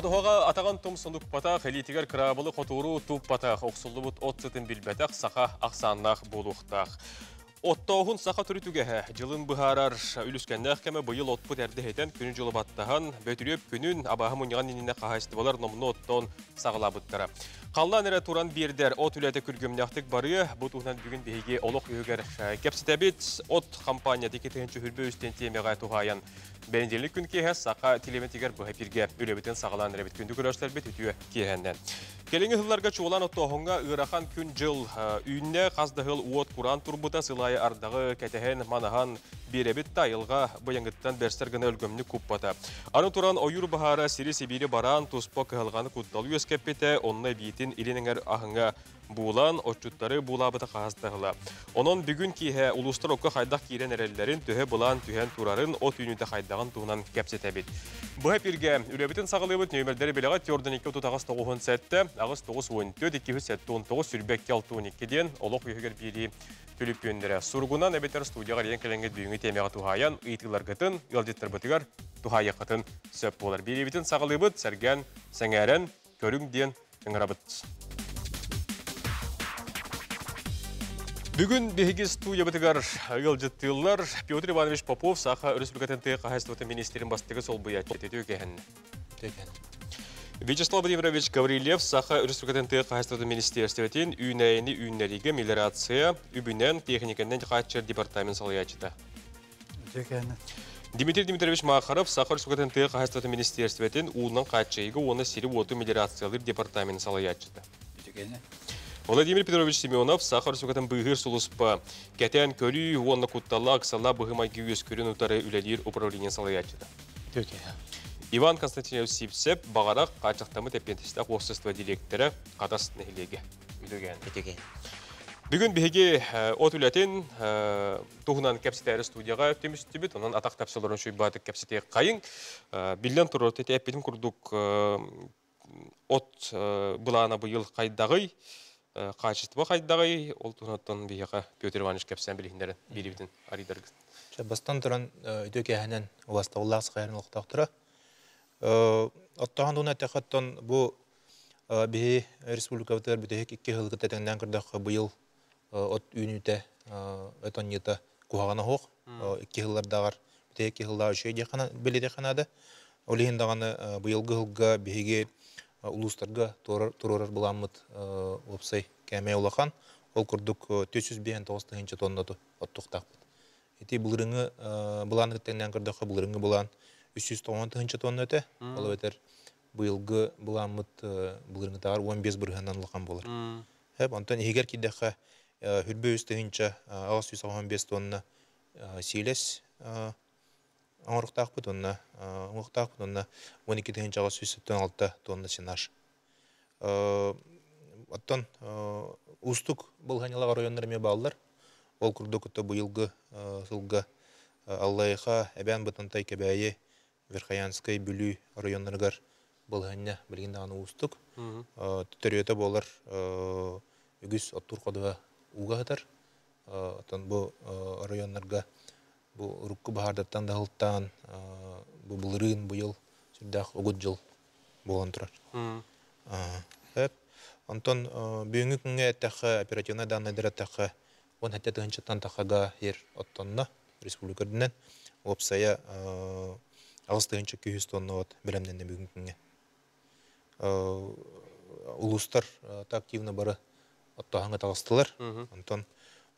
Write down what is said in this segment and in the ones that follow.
Хотуға атаған том сұндық батақ, әлетігер крабылы қотуыру туп батақ, оқсылы бұт от сытын білбәтақ, сақа ақсаннақ болуқтақ. Оттоғын сақа түрі түгәһә, жылын бұхарар үліскәннәқ кәмі бұйыл отпыт әрді хетен күнін жылы баттаған, бөтіреп күнін абағы ниніне қағайсты болар оттон сағыла бұттара. Қаллан әрі туран бердер от үләті күргімнәқтік бары, бұт ұғынан бүгін бейге олық үйгер кәпсітәбет от компания текетігінші хүрбе үстен темеға туғайын. Бәйінделік күн кеге сақа телеметігер бұға бірге үлебетін сағалан әрбет күнді көрәштер бет үтіе кегеннен. Келеңі ғылларға чуылан күн жыл үйінне қаздығыл уот құран турбута сылайы ардағы кәтәхен манахан беребет тайылға бұяңғыттан бәрстергіні өлгөмні күппата. Аны туран ойыр бағара сири сибири баран туспо кығылғаны күттал өскеппеті, онны бейтін илініңер ахыңа булан отчуттары булабыта қағаздығыла. Онон бүгін кейе улустар оқы қайдақ кейрен әрелерін төһе бұлан түһен турарын от үйніті қайдағын туынан кәпсетәбет. Бұға бірге үлебетін сағылыбыт нөмірдері білеға теордан 2 тоғыз сәтті, ағыз 9 14 2 сәтті 19 сүрбәкке 6 ден олық үйігер бері төліп өндірі. Сургунан әбетер студияға рейін кәліңгі бүйіңі темеға тухаян, ұйтылар ғытын, ұялдеттір бұтығар тухайы қытын сөп болар. Беребетін сағылыбыт сәрген, сәңәрен, көрің ден үңірабыт. Бүгін бігіз туя бітігар ұйылжыттылар Петр Иванович Попов саха Республикатын тыйы қағайстываты министерін бастығы сол бұя кетеді өкеген. Вячеслав Владимирович Гаврилев саха Республикатын тыйы қағайстываты министерстветін үйнәйіні үйнәлігі мелиорация үбінен техниканнен қатчыр департамент салыячыда. Дмитрий Дмитриевич Махаров саха Республикатын тыйы қағайстываты министерстветін уынан қатчайығы оны сирі оты мелиорациялыр департамент салыячыда. Владимир Петрович Семенов сахар сүгатын бұғыр сұлыспа. Кәтен көлі онны құттала ақсала бұғыма күйес көрін ұтары үлелер управление салаячыда. Иван Константинов Сипсеп бағарақ қачықтамы тәпентістақ оқсыства директоры қатасын әлеге. Бүгін бігі от үләтін тұғынан кәпсетәрі студияға өттемістібіт, онан атақ тәпсілерін шөй кәпсетер қайын. Білден тұры тәппетін күрдік от бұлана бұйыл қайдағый качество хайдагы ол тунаттан бияка Петр Иванович кепсен билиндерин билибитин аридерг. Бастан республикабытар бүтек икки хылгы тәтәңдән кырдак быйыл от үйнүтә өтөн йыта кугана хок. Икки хыллардагар бүтек икки хыллар шөй дихана биледе ханада. Олиһин даганы быйылгы хылга биге улустарга турурар буламмыт опсай кәмә улахан. Ол курдук 459 тоннату оттуктакпыт ити булырыңы булан гыттеннән кырдакка булырыңы булан 390 тонна өтә ол бетер быелгы буламмыт булырыңы тагар 15 бырыгынан улахан булыр һәп антон егер кидәхә хүрбе үстәгенчә 615 тонна силес оңырықтақпыт онна оңырықтақпыт онна 12 тегін жаға сүйсіптен алты тонна сенаж оттон устук бұл ханилага районнарме баллар ол курду күтті бұйылғы сылғы аллайха әбән бұтынтай кәбәйе верхаянскай бүлі районнаргар бұл ханна білген дағаны устук түтөрөтө болар үгүс оттур кодуга уга хатар оттон бұл районнарга бу рукку бахардаттан да хылтан бу булырын быйыл сүрдах огут жыл болон турар. Хэп онтон бүгүнкү күнгө эттахы оперативный данныйдыр эттахы он хатта тыгынчыттан тахага ер оттонно республика дүнен опсая агыс тыгынчы күйүз тонна вот беремденде бүгүнкү күнгө улустар активно бары оттахаңа таластылар. Онтон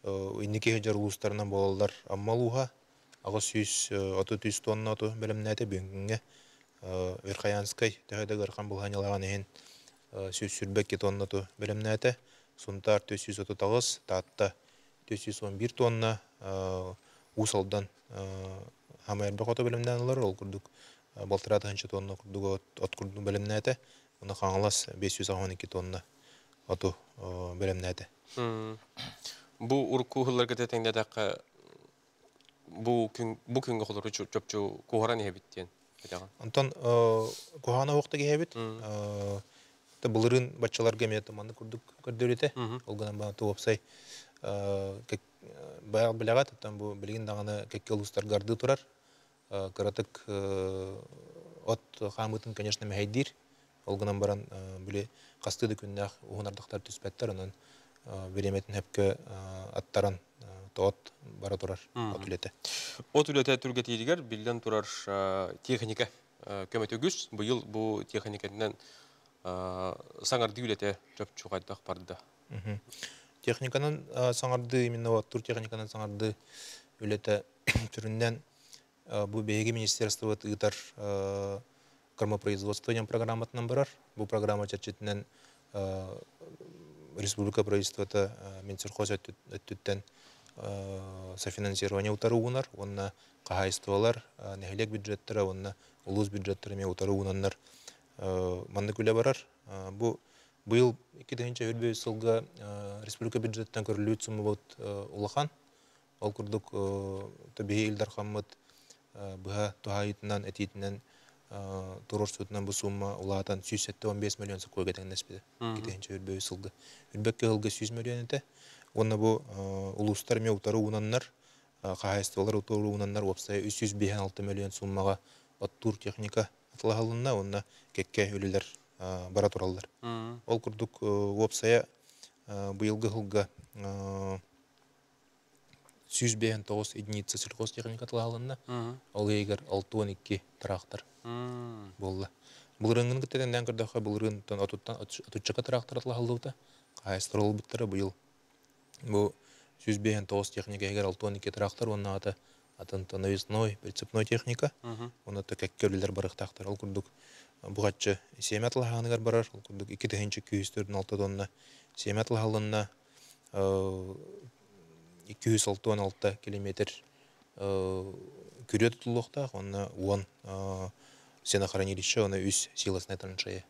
инники жар улустарынан болалар аммалуха агыс сүйс оту түс тонна оту белемнәте бүгүнгө верхаянскай тәһәдә гархан булганялаган ен сүйс сүрбәкке тонна оту белемнәте сунтар төс йөз оту тагыз татта төс йөз он бир тонна усалдан хамайыр бак оту белемнәнләр ол курдук балтыра тыгынчы тонна курдук от курдук белемнәте уны хаңлас бес йөз он ике тонна оту белемнәте Бу урку хылларга тәтәңдә дәккә бу күн бу күнгө холор чөпчү кухаран ебиттен. Антон кухана вакыты гебит. Та булырын бачаларга мете маны курдук көрдөрөтө. Ол гана ба тоопсай как баяг билегат там бу билген даганы кеккелустар гарды турар. Каратык от хамытын конечно мәйдир. олгынан баран э, бүле кастыды күннах уһунардактар түспәттер хепке э, аттаран э, тоот бара турар от үлете От үлете түрге тиилигер билден турар а, техника а, көмөтөгүс быйыл бу техниканан саңарды үлете төп чугайдак барды. А, саңарды именно вот тур техниканын саңарды үлете түрүннен а, бу беги министерство ыытар а, кормопроизводствоен программатынан барар бу программа чечетинен а, республика правительството минсельхоз өттүттен софинансирование утары уунар онна кахайстволар нехилек бюджеттері онна улус бюджеттері ме утары уунаннар манны күле барар. Икки тыгынча үрбөй сылга а, республика бюджеттен көрүлүү сумма болот улахан. Ол курдук табиғи илдар хаммыт быха тухайытынан этитинен турор сутунан бу сумма улаатан 115 миллион сакой кетеңнеспиде китенче үрбөй сылга. Үрбекке ылга 100 миллион эте онна бу а, улустар ме утары уунаннар кахайстволар утары уунаннар опсай 356 миллион суммага оттур техника атылахалынна онна кекке үлүлер бара тураллар ол курдук опсая быйылгы хылга сүүз бэйэн тоғыз единица сельхозтехника тылаалынна ол егер алтуон икки трактор болла булырыңын кытенен кырдаха булырын тон отуттан отуччака трактор тылаалыбыта кайстырыл биттер быйыл. Бу сүүз бэйэн тоғыз техника егер алтуон икки трактор онна ата атын то навесной прицепной техника оны кекке үлелер барыктактар ол курдук бугатчы семя тылаханыгар барар ол курдук икки тыгынчы күүз төрдүн алты тонна семя тылахалынна икки жүз алтуон алты километр күрө тутулуктаа онна уон сенохранилище оны үс силосная траншея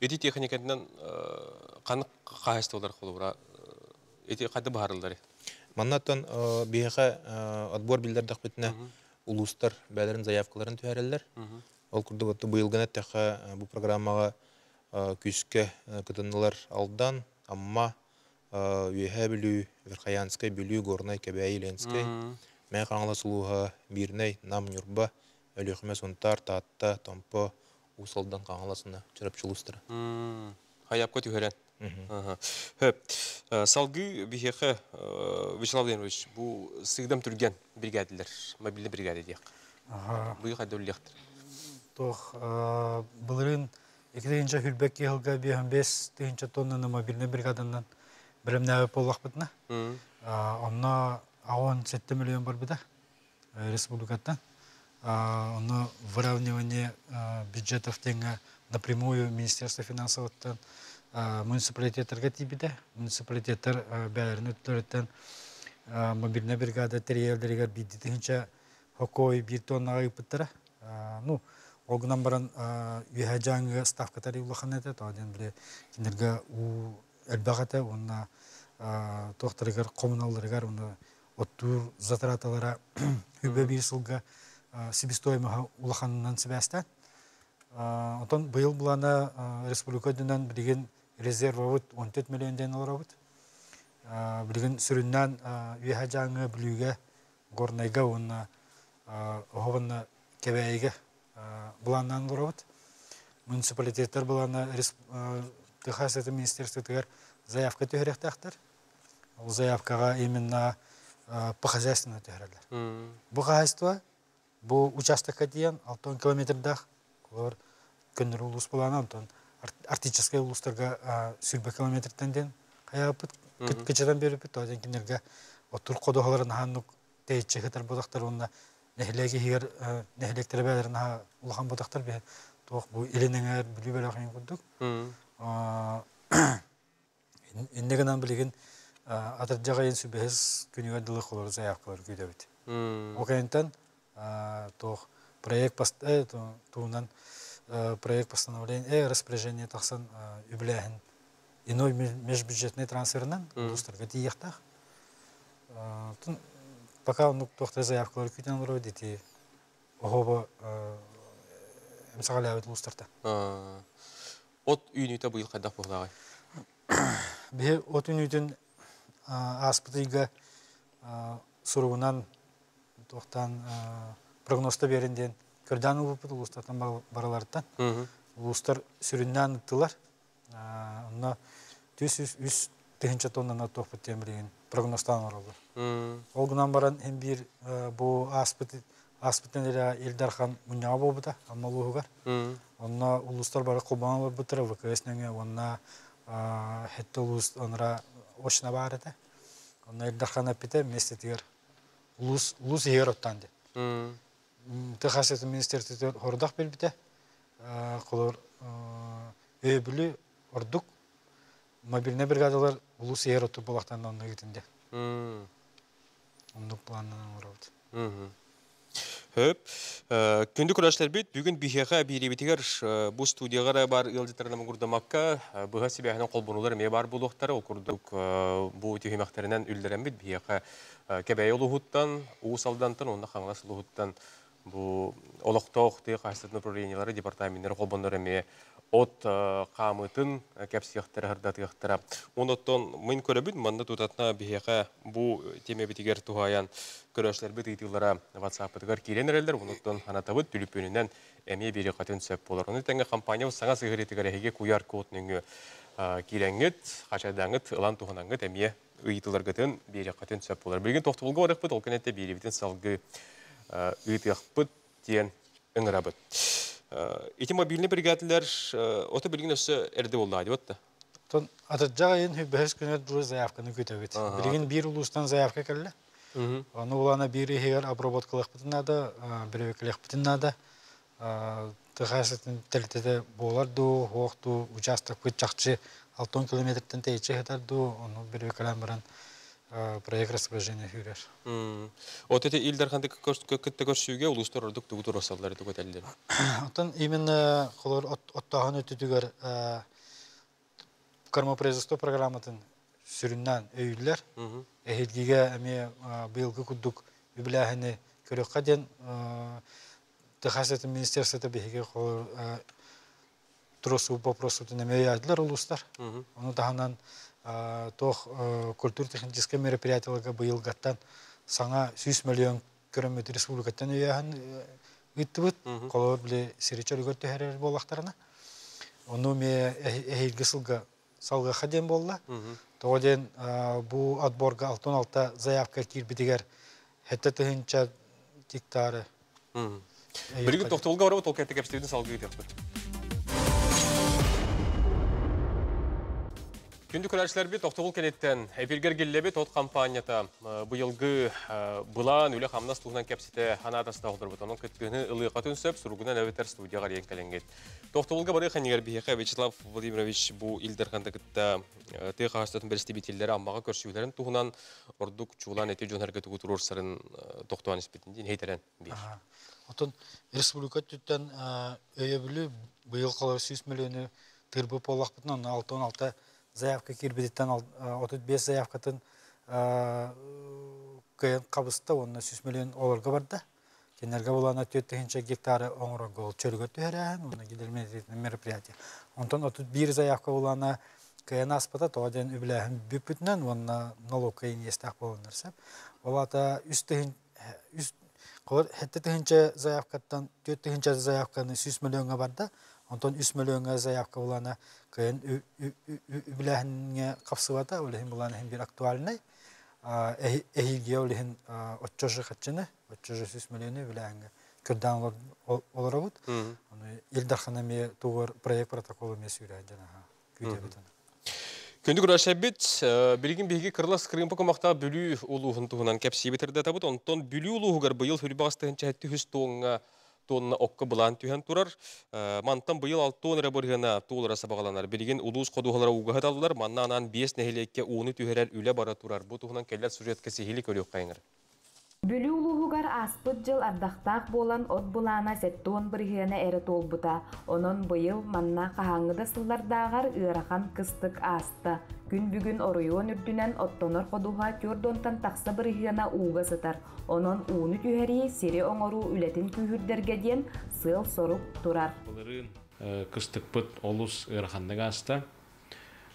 Эти техниканан канык кайыстылар холура. Эти кайды баарылдары. маннаттан биэха отбор билдердак битне улустар бәлерин заявкаларын түһәрелләр ол курдук отты быйыл тәхә бу программага күскә кытыннылар алдан амма үеһә билүү верхаянская билүү горнай кәбәй ленская мә каңла сулуха бирней нам нюрба өлөхмә сунтар татта томпо усалдан каңласына чырып чулустыра Хаяпка түһәрән. Хөп. Салгы бихеха Вячеслав Владимирович, бу сыгдам түрген бригадалар, мобильный бригада дияк. Кайда үллектер. Тох былырын экидегинче хүлбек кеһилга биһен бес тыгынча тоннаны мобильный бригаданан биремнәбе поллак битна. Онно аон 7 миллион бар бида республикаттан. Онно выравнивание бюджетов теңе напрямую Министерство финансов муниципалитеттерге тибиде. Муниципалитеттер бәләрен өттөрөттен мобильный бригада терьелдеригер бидди тыгынча хокой бир тоннага ыпыттара. Ну, Огнан баран үйә жаңы ставкатар улахан әтә, тааден біле кинерге у әлбәгәтә, онна тохтарыгар коммуналларыгар, онна оттур затраталара хүбе бир сылга себестоимого улаханнан себәстән. Отон быйыл булана республика дүнен билеген резервовут 14 миллион ден оларабыт. Билеген сүрүннән үйә жаңы билүгә горнайга онна оховна кебәйге буланнан лоробыт. Муниципалитеттер булана Техас это министерство тегер заявка төһәрәхтәхтер. Ул заявкага именно по хозяйственному төһәрәләр. Бу хозяйство бу участокка дигән 6 километрдах олар көннәр улус булана антон арктическая улустарга сүрбә километрдән ден каяпыт кичәдән берип бит один кинәргә отур кодоһларын ханнук тәйчә хәтер булактар онда нәһлеге хигер нәһлектер бәләрен ха улахан булактар бе. Бу иленеңер билү бәлә хәйин кудук иннегенән билеген атыр жагайын сүбәс күнүгә дылы холор заявкалар күдә бит. Окайнтан тох проект э туунан проект постановление э распоряжение тахсан үбләһен иной межбюджетный трансфернан улустарга тиехтах пока ну тохта заявкалар күтен уру дити охоба эмсагалябыт улустарта От үйнүтә быйыл кайда булагай. бе от үнүтүн аспытыйга суругунан тохтан прогнозда беринден көрдан улупут улустартан баралардан улустар сүрүннән ыттылар. Онна түс үс тыгынча тоннаны топут тембирген прогнозтан оролду. Ол гынан баран hem бир бу аспыт аспыттан эле Илдархан муняга болбута, аммалуугар. Онна улустар бары кубан бар бутыр, ВКСнеңе, онна хетте улус онра ошна бар эте. Онна Илдархан апите вместе тигер улус оттан. Колор өбүлү ордук мобильный бригадалар улус егер отту болактан онна планынан урабыт. Хөп, күнді күрәшлер бит, бүгін бихеға бейребетігер бұл студияға бар илдеттерінің күрдамаққа бұға себәхінің қолбынулар ме бар болуқтары, ол күрдік бұл түйімәқтерінен үлдерен бит, бихеға кәбәй олуғыттан, уысалдантан, онда қаңлас олуғыттан бұл олықтауқ тек қайсытын управлениялары департаменттері қолбанлары ме от қамытын кәпсияқтары хырдатыяқтара. Оныттан мен көрөбүт, манда тутатна бихеға бұл теме бітігер туғаян көрөшлер бит итилара WhatsApp-тыгар кирен эрелдер, оныттан ханатабыт түлүпөнүнөн эме бери катын сөп болар. Оны тәңге компания саңа сыгырытыгар эге куяр код нүңгө киреңгит, хачадаңыт, ылан туханаңгыт эме ыйтылар гытын бери катын сөп болар. Билген токтулга орыкпыт, ол кенетте бери битин салгы ыйтыякпыт тиен ыңырабыт. Эти мобильный бригадалар ота билген өсө эрде болду айдыбытта. Тон атаджага ен күнәт бу заявканы көтөбит. Билген бир улустан заявка келде. Оны улана бири хегер обработкалык битнада, биревеклек битнада. Тыгасытын телтеде болар ду, хокту участок бычакчы 6 километрден тейче хетар ду, оны проект расположения хүрер. Вот эти Илдарханды көккетте көрсүүгө улустар ордук тугу турасаллар тугу телдер. Отон именно колор оттаган өтүдүгөр кормопроизводство программатын сүрүннән өйүлләр. Эхилгиге әме быйылгы куддук үбиләһене көрөккә ден Техасет министерството беге колор тросу вопросу неме ядылар улустар. Оны таханан тох культур техническое мероприятияларга быйыл гаттан саңа 100 миллион көрөмөт республикаттан өйәһен ыттыбыт колор биле серичер көртө хәрер болактарына ону ме эхилге сылга салга хаден болла. Тооден бу отборга алтын алта заявка кирбитигер хетте тыгынча тиктары Бирген токтолга барабы толкетте кепстебин салгы ыйтыякпыт. Күнді көрәшілер бет Оқтығыл кенеттен әпергер келлебе тот компанията бұйылғы бұлан өлі қамнас туғынан кәпсеті ханатасында олдыр бұт. Оның күттігіні ылыға түнсіп, сұрғынан әветер студияға рейін кәленгет. Тоқтығылға бары қанегер бейхе Вячеслав Владимирович бұл илдерханды күтті тек қағыстатын бірісті бетелері аммаға көрсеулерін туғынан ордук чулан әте жонарға түгі тұрur сырын тоқтуан іспетінден хейтерен бейх. Отон республика түттен өйе білі бұйыл қалар 100 миллионы тырбы полақ бұтын, 6-16 заявка кирбедеттен 35 заявкатын кыйын кабыста онна 100 миллион оларга барда. Кенерге болана 4 гектары оңырға ол чөлгө түһәрән, оны гиделмедетен мероприятие. Онтон 31 заявка болана кыйын аспата тооден үбіләһін бүпүтнен, онна налог кыйын естақ болынырсап. Олата үстігін Қолар хетте тыгынча заявкаттан 4 тыгынча заявканы 100 миллионга барда, онтон 3 миллионга заявка булана кыйын үбіләһінге қапсыбата, олехин булана хин бир актуальный. Эхилге олехин 800 хатчыны, 800 миллионы Илдархана ме проект протоколы ме сүйрә жана күйтебит. Күнді күрәшәбет, білген бейге кырлас кырымпы комақта бүлі улуғын туғынан бетерді табыт, онтон бүлі бұйыл хүрі чәтті тонна оққа бұлан түйен тұрар. Мантан бұйыл алт тоныра бұрғына толыра сабағаланар. Білген улуыз қодуғалара уғығат алылар, манна анан бес нәхелекке уыны түйерер үлі бара тұрар. Бұл туғынан кәлләр сюжет кәсі хелі көрек қайыңыр. Бүлі улуғығар аспыт жыл ардақтақ болан от бұлана сәттуын біргені әрі толбыта. Онын бұйыл манна қағаңыда сыллардағар ұрақан кыстық асты. Күн бүгін оройуын үрдінен оттонор қодуға көрдонтан тақсы біргені уға сытар. Онын уыны түйәрі сері оңыру үлетін күйірдерге ден сыл соруп тұрар. Бұлырын кыстық бұт олус ұрақандығы асты.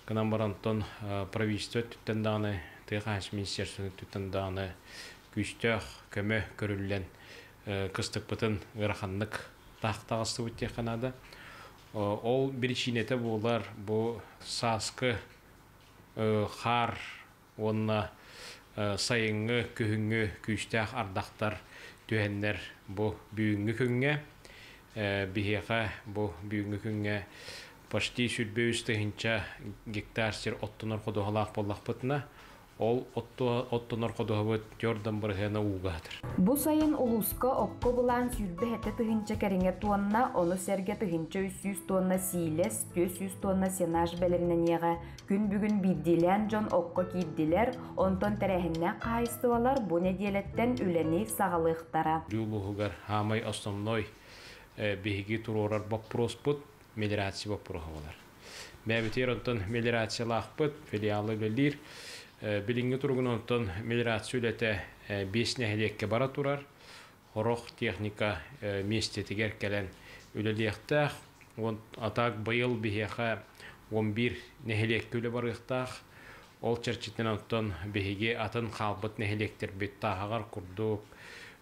Кынан барантон правительство түттен дағаны, тыйқаш министерствоны түттен дағаны күстөх көмө көрүллен кыстык бытын ыраханнык тахтагысты үтте канада О, ол болар бу саскы э, хар онна э, сайыңы күһүңү күстәх ардактар түһеннер бу бүгүнгү күнгө биһиэха бу бүгүнгү күнгө почти сүрбөүс тыһынча гектар сир оттунор ходуһалаах боллахпытына ол оттунор ходуһабыт жордан бырыһына уугаатыр Бу сайын улуска окко булан сүрбе хете тыгынча кәреңе туонна, оны серге тыгынча 300 тонна сийлес, 400 тонна сенаж бәлерінен еға. Күн бүгін биддилен жон окко киддилер, онтон тәрәһінне қайыстывалар бу неделеттен үләни сағалықтара. Рюлугар хамай основной биһиги турорар вопроспут мелиорация вопросовалар. Мәбитер онтон мелиорациялаахпыт филиалы өлелир. Билинги тургун онтон мелиорация үлете бес нәһилекке бара турар. Хорох техника месте тигер келен үлелиектах. Он атак быйыл биһиха 11 нәһилекке үле барыктах. Ол черчитен онтон биһиги атын халбыт нәһилектер бит тахагар курдук.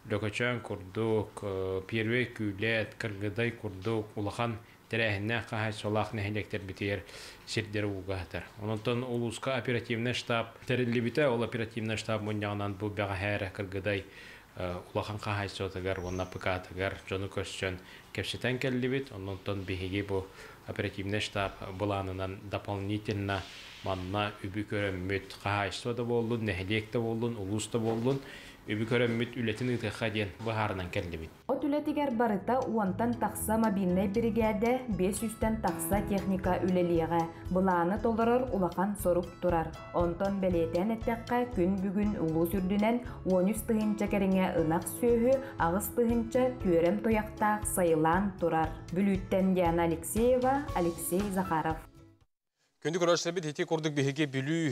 Лөкөчөн курдук, первый күлет, кыргыдай курдук, улахан тәрәһеннә каһай солах нәһилектер битер сирдер угатар. Онтон улуска оперативный штаб терелибите ол оперативный штаб монягынан бу хәре кыргыдай улахан каһай сотагар онна пыкатагар жону көсчөн кепсетен келлибит, онтон биһиги бу оперативный штаб буланынан дополнительно манна үбү көрөммүт каһай сода болдун, нәһилекте болдун, улуста болдун үбү көрөммүт үлетин ытыха диен бахарынан келлибит. От үлетигер барыта уонтан тақса мобильный бригаде 500-тен тақса техника үлелиеге. Бұланы толырыр улахан сорук турар. Онтон белетен әттәққа күн бүгін улу сүрдінен 13 тыгынча кәріңе ынақ сөйі, ағыз тыгынча түрем тояқтақ сайылан турар. Бүлүттен Диана Алексеева, Алексей Захаров. Күнді көрәшілі бит хети көрдік бігеге білу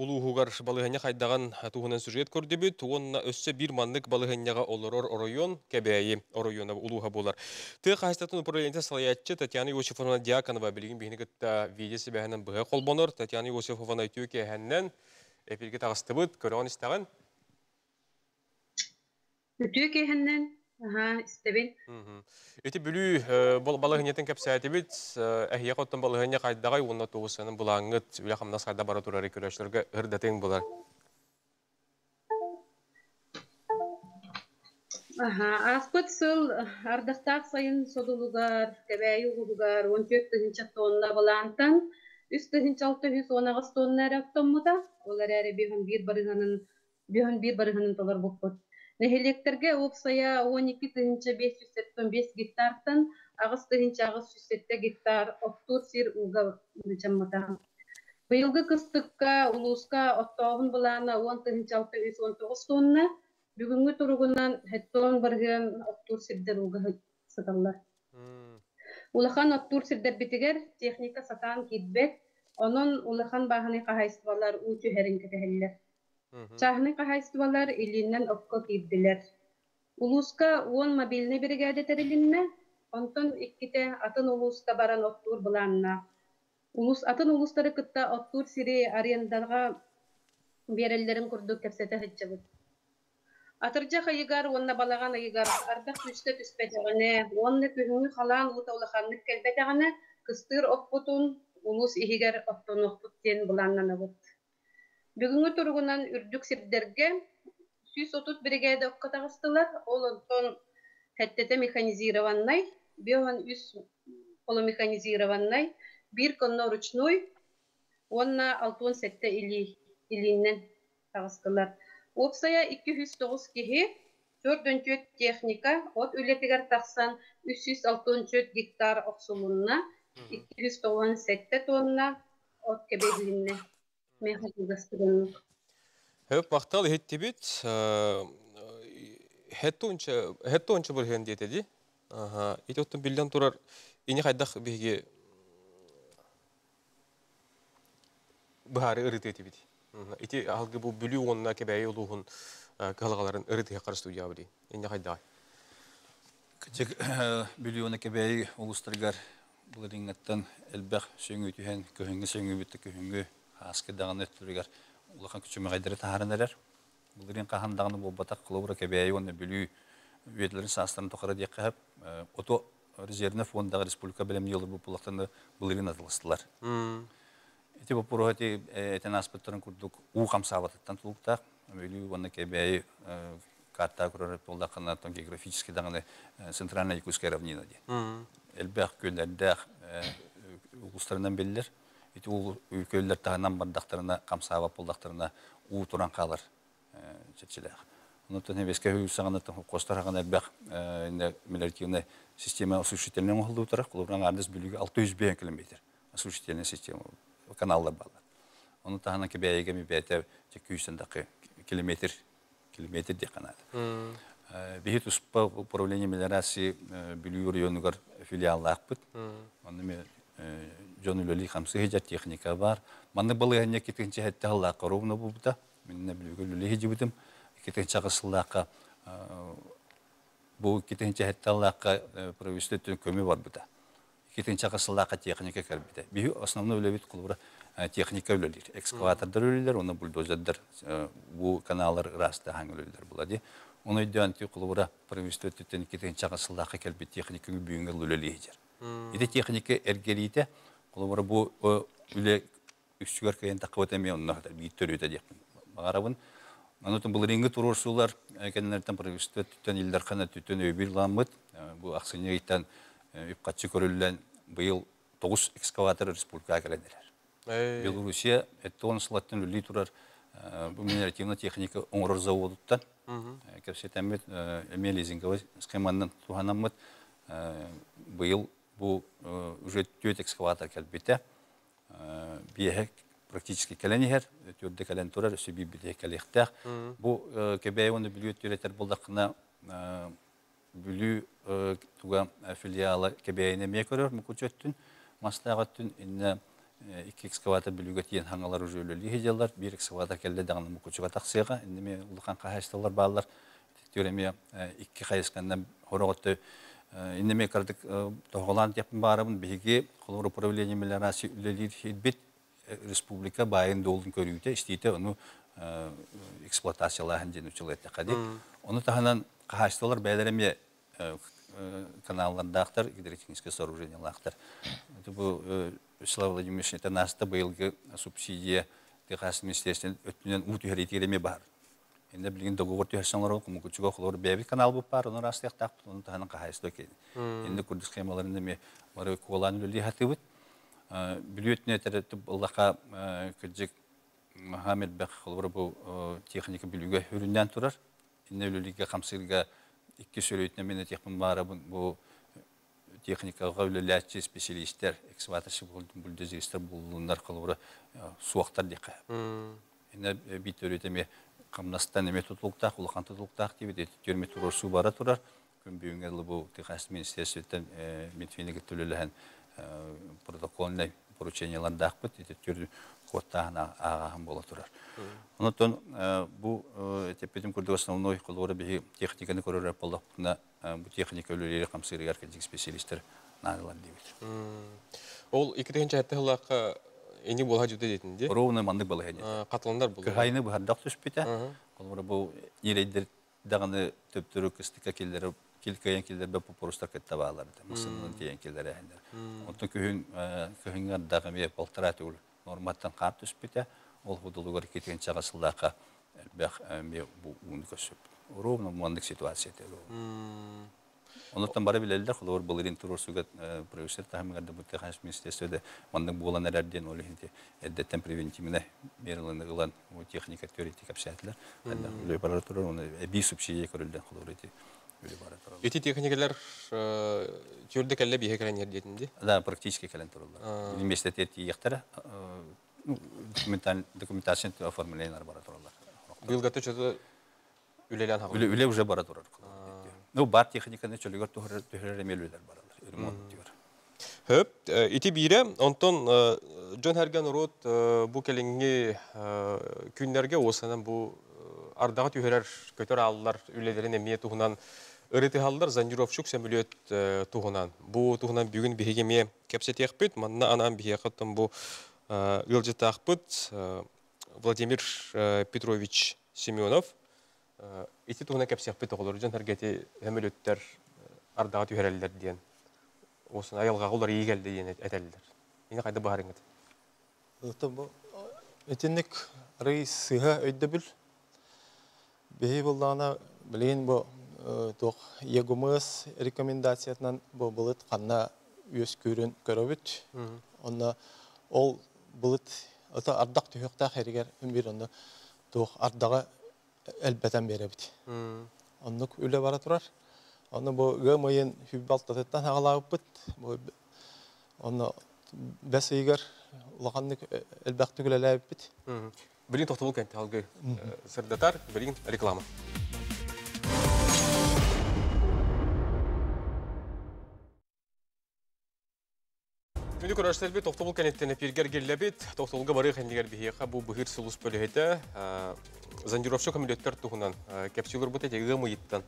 улуғығар балығыня қайдаған туғынан сюжет көрді бит, онына өссі бір маннык балығыняға олырор оройон кәбәйі оройона улуға болар. Ты қайстатын управленте салаятчы Татьяна Иосифовна Диаконова білген бігіні күтті видеосы бәхінен бұға қолбоныр. Татьяна Иосифовна айтуы кәхәннен әпілге тағысты бұд, кеһеннен, аха, истебин. Эти бүлү бол балыгынетен кепсәти бит әһия коттан балыгыня кайдагай уонна тугусанын булаңыт үле хамнас кайда бара турар көрәшләргә үрдәтен булар. Аха, аспыт сыл ардактаак сайын содулугар, кебәй угулугар, он төт тыгынча тонна балантан, үс тыгынча алты жүз он агыс тонна рактоммута, олар әрі бихын бир барыганын, бихын бир барыганын толар буппут. Нехелектерге опсая 12 тыгынча 585 гектартан, агыс тыгынча агыс 107 гектар октур сир уга чаммата. Быйылгы кыстыкка улуска оттоогун булана 10 тыгынча 619 тонна, бүгүнгү туругунан хеттон барыгын оттур сирдер уга саталлар. Улахан оттур сирдер битигер техника сатан кидбек, онон улахан баханы кахайстыбалар уучу херин кетехеллер. Чахны кахайстыбалар илиннен окко кирдилер. Улуска уон мобильный бригаде терилинне, онтон икките атын улуска баран оттур буланна. Улус атын улустары кытта оттур сири арендарға береллерин курдук кепсете хитчебит. Атыржа хайыгар онна балаган айыгар ардак түстө түспетегене, онны күһүңү халаан ута улаханнык келбетегене, кыстыр оппутун улус ихигер оттон оппут тен буланнанабыт. Бүгүнгү тургунан үрдүк сирдерге 130 бригада оккатагыстылар, ол онтон хеттете механизированный, биоган үс полумеханизированный, бир конно ручной, онна алтон сетте или илиннен тагыстылар. Опсая 209 кихи, төрдөнчөт техника, от үлетигер тақсан 364 гектар оксулунна, 297 тонна от механизастырын. Хөп мактал хетти бит хеттонча бер хен диетеди. Аха, ит оттон билден турар ини кайдак биге бахары ырыт бит. Ити алгы бу бүлү онна кебәй улугун калгаларын ырыт карысту ябыди. Ини кайда. Кичек кебәй улустаргар булырыңаттан элбэх көһөнгө көһөнгө хаскы даганы өттүргәр улахан күчүмө гайдары тахараналар булырың кахан даганы бу батак кылыбыра кебәй оны бүлү үетлерин састырын тохара диякка хап ото резервный фондағы республика білім елі бұл бұлақтаны бұлырын атылыстылар. Эти вопросы эти этен аспекттарын курдук у камсабатыттан тулуктак. Мөйлү ванна кебей карта көрөр болда канатон географически даганы центральная якутская равнина ди. М. Элбэх көлләрдә улустарынан Эти ул көлләр тагынан бардактарына камсаба болдактарына у туран калыр. Чечелек. Онотон хебеске хүйсаганы тон костар элбэх инде мелертивне система осуществительный олду тарак кулуран ардыс бүлүгө 600 бен километр. Осуществительная система каналлар бар. Оны тахана ке бәйге ми бәйтә тек 200 дакы километр километр де канат. Бихит успа управление мелиорации Билюр районугар филиалы акпыт. Оны ме Жон Үлөли хамсы хиджа техника бар. Манны былы хәнне китенче хәтта халла коровна бубда. Минне билүгө Үлөли хиджи битим. Китенче гысыллака бу китенче хәтта халлака провести көмө бар буда. Китенче гысыллака техника кәрбите. Би основной үлебит кулура техника үлелер. Экскаватордар үлелер, оны бульдозердар бу каналлар раста хаң үлелер булади. Оны өйдөн ти кулура провести төтен китенче гысыллака кәрбит техника бүгүнгө хиджер. Иде техника эргелите кулура бу үле үсүгөр такып төрүтө деп. Бұл кеннерден илдер ламыт. Иттен үпқатчы көрілген бұйыл 9 экскаватор республика келеділер. Эй. Белоруссия это он слаттын үлі турар бұл минеративна техника эме лизинговый схеманын бұйыл бұл уже төт экскаватор келбете. Биехек практически турар, өсі бибіде кәлехтәк. Бұл кәбәй оны бүлі өттіретер болдақына бүлі туға филиалы кәбәйіне ме көрір, мүкіч өттін, мастағаттын, инна iki экскаватор бүліге тиен хаңалар уже өлі хеделар, бір экскаватор кәлді дағаны мүкічіға тақсыға, инна ме қағайсталар төреме хорағытты иннеме кардык тоғылан тепін барабын биги колор управление мелиорации үлелир хидбит республика байын долдун көрүүтө истейте ону эксплуатациялаһын ден учул этте кади ону таханан кахасталар бәйлереме каналлардактар гидротехническое сооружение лактар бу Вячеслав Владимирович это наста быйылгы субсидия Техас министерствен бар Инде билген договор ул кому күчүгә хлор бәби канал бу пар, оны растык так, оны таһан кахайсты кен. Инде күрдү схемаларында ме бары кулан үлли хатыбыт. Билет не тәрәтеп Аллаһка киҗик Мөхәммәд бәх хлор бу техника билүгә хүрүннән турар. Инде үллигә хамсырга ике сөйләйтне менә техник бары бу техникага үлләче специалисттер, экскаваторчы булды, бульдозерлер булдылар хлор суактар дика. Инде бит өретеме қамнастан эме тутулуктак, улахан тутулуктак деп төрме турурсу бара турар. Күн бүгүнгө бу Техас министрликтен митфинеге төлөлөһөн протокольный поручениялар дакпыт, төр коттана агахан бола турар. Онотон бу тепедим курдук основной колора би техниканы көрөр техника. Ол 2-нче хәттә Эни була жүдө дейтин де. Ровно мандык бала хәне. Катландар булды. Кыхайны бу хаддак түспите. Колора бу нирейдер даганы төп төрү кыстыка келдер килкәйен келдер бу порустар кетте балар. Мисылын тиен келдер хәндер. Онтон көһүн көһүнгә дагы ме полтора түгел. Норматтан кат түспите. Ол худулугар кеткен чагасылдака бәх ме бу уны көсөп. Ровно мандык ситуация. Онуттан бары билелдер, холор былырын турурсуга профессор тахмигарда бутте хаш министерствода мандык булан эрден ол хинте эддеттен превентивне мерилен гылан у техника теоретик обсятлар. Анда үле бара турар, оны би субсидия көрүлден холор эти техникалар тюрдө келле бие келен ердетинде. Да, практически келен турулар. Университет эти яктара документация оформлениялар бара туралар. Быйылгаты чөтө үлелен. Үле уже бара. Ну, бар техниканы чөлөгөр төһөрөр эмелүлөр баралар. Ремонт. Хөп, ити бире, онтон Джон Херген урут бу келинги күннәргә осанан бу ардагы түйһәрәр көтөр аллар үлелерин эмие туһунан ырыты халдар занжировщик самолет туһунан. Бу туһунан бүгүн бигеме кепсетек бит, манна анан бие хаттым бу ылжытак бит Владимир Петрович Семенов. Ити туһуна кепсек бит олор Джон Хергети самолеттер ардагы түйһәрәлләр диен. осын аялға олар иегелді дейін әтәлілер. Ені қайда бағарыңыз? Ытын бу этинник рейс сыга өйдөбүл. Беһи булдана билин бу тох егумыс рекомендациятынан бу булыт канна үс көрүн көрөбүт. Онна ол булыт ата ардак ардага әлбәтән беребит. Оннук үле бара турар. Онны бу гымыйын хүббалтатан хагалабыт. Бу онны бәс бит. Сырдатар, білін реклама. Күнді көрәштер бі тоқтабыл кәнеттен әпергер келләбет, тоқтабылға бары қәндігер бігеға бұл бұғыр сылыс бөлігеті зандировшы көмілеттер тұғынан кәпсулар бұты тегі мұйыттан